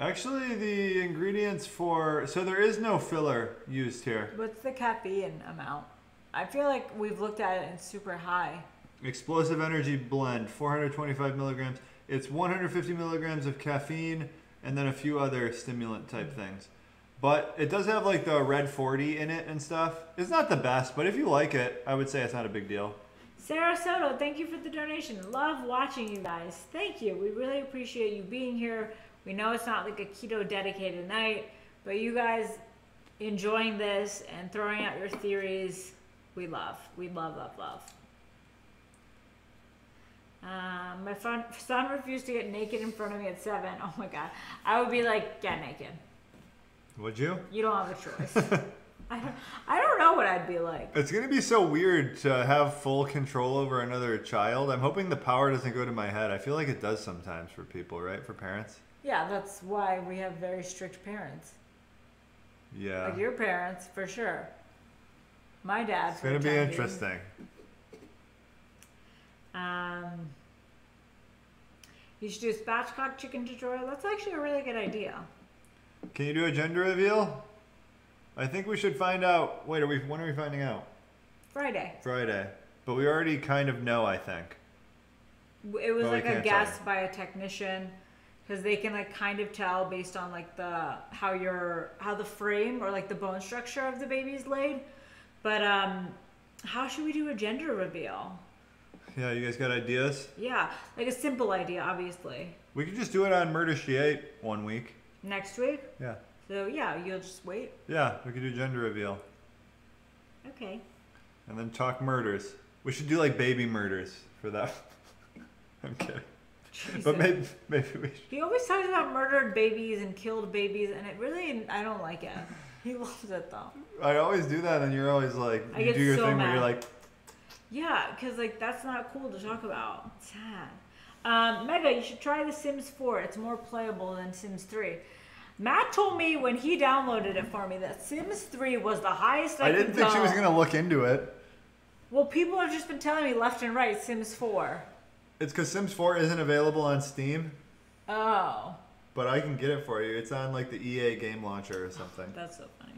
Actually, the ingredients for so there is no filler used here. What's the caffeine amount? I feel like we've looked at it and it's super high. Explosive Energy Blend, 425 milligrams. It's 150 milligrams of caffeine and then a few other stimulant type mm. things. But it does have like the red 40 in it and stuff. It's not the best, but if you like it, I would say it's not a big deal. Sarah Soto, thank you for the donation. Love watching you guys. Thank you. We really appreciate you being here. We know it's not like a keto dedicated night, but you guys enjoying this and throwing out your theories, we love. We love, love, love. Um, my fun, son refused to get naked in front of me at seven. Oh my god. I would be like, get naked. Would you? You don't have a choice. *laughs* I don't, I don't know what I'd be like. It's going to be so weird to have full control over another child. I'm hoping the power doesn't go to my head. I feel like it does sometimes for people, right? For parents. Yeah, that's why we have very strict parents. Yeah. Like your parents, for sure. My dad. It's going to be interesting. Um, you should do a spatchcock chicken tutorial. That's actually a really good idea. Can you do a gender reveal? I think we should find out. Wait, are we? When are we finding out? Friday. Friday. But we already kind of know, I think. It was we like a guess by a technician because they can like kind of tell based on like the how your how the frame or like the bone structure of the baby's laid. But um, how should we do a gender reveal? Yeah, you guys got ideas? Yeah, like a simple idea, obviously. We could just do it on Murder She Ate one week. Next week. Yeah. So yeah, you'll just wait. Yeah, we could do gender reveal. Okay. And then talk murders. We should do like baby murders for that. *laughs* I'm kidding. Jesus. But maybe maybe we should. He always talks about murdered babies and killed babies, and it really, I don't like it. *laughs* He loves it though. I always do that, and you're always like, I you do your so thing where you're like, Yeah, because like that's not cool to talk about. It's sad. Um, Megha, you should try The Sims 4. It's more playable than Sims 3. Matt told me when he downloaded it for me that Sims 3 was the highest I, I didn't think go. she was gonna look into it. Well, people have just been telling me left and right Sims 4. It's because Sims 4 isn't available on Steam, Oh, but I can get it for you. It's on like the EA game launcher or something. that's so funny.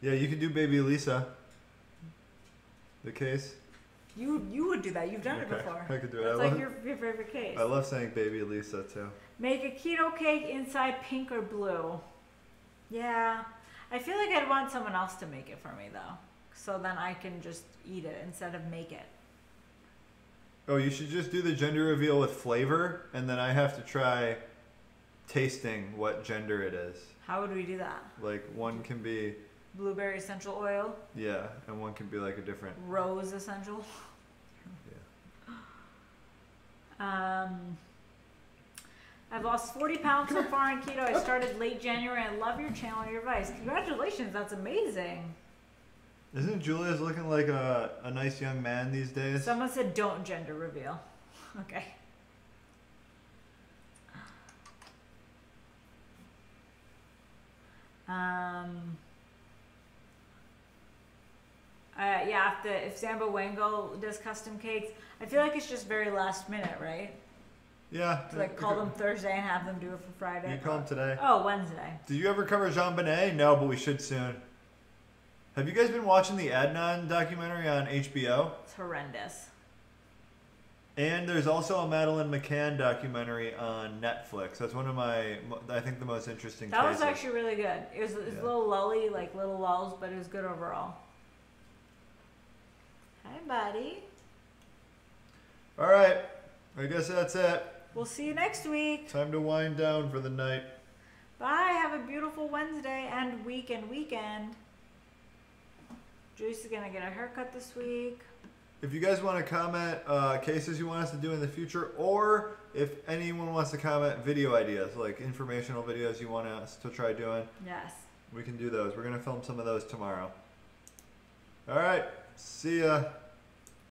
Yeah, you could do Baby Lisa. The case. You you would do that. You've done it before. I could do it. That's I like love- your, your favorite case. I love saying Baby Lisa too. Make a keto cake inside pink or blue. Yeah. I feel like I'd want someone else to make it for me though. So then I can just eat it instead of make it. Oh, you should just do the gender reveal with flavor, and then I have to try tasting what gender it is. How would we do that? Like one can be Blueberry essential oil, yeah, and one can be like a different. rose essential. Yeah. Um, I've lost 40 pounds so far in keto. I started late January. I love your channel and your advice. Congratulations, that's amazing. Isn't Julius looking like a, a nice young man these days? Someone said don't gender reveal. *laughs* Okay. Um. Uh, yeah, if the if Samba Wango does custom cakes, I feel like it's just very last minute, right? yeah. To like call them Thursday and have them do it for Friday. You call him today. Oh, Wednesday. Did you ever cover JonBenét? No, but we should soon. Have you guys been watching the Adnan documentary on HBO? It's horrendous. And there's also a Madeleine McCann documentary on Netflix. That's one of my, I think, the most interesting That was actually really good. It was, it was Yeah. a little lully, like little lulls, but it was good overall. Hi, buddy. All right, I guess that's it. We'll see you next week. Time to wind down for the night. Bye. Have a beautiful Wednesday and week and weekend. Joyce is gonna get a haircut this week. If you guys want to comment uh, cases you want us to do in the future, or if anyone wants to comment video ideas, like informational videos you want us to try doing, Yes. we can do those. We're going to film some of those tomorrow. All right, see ya.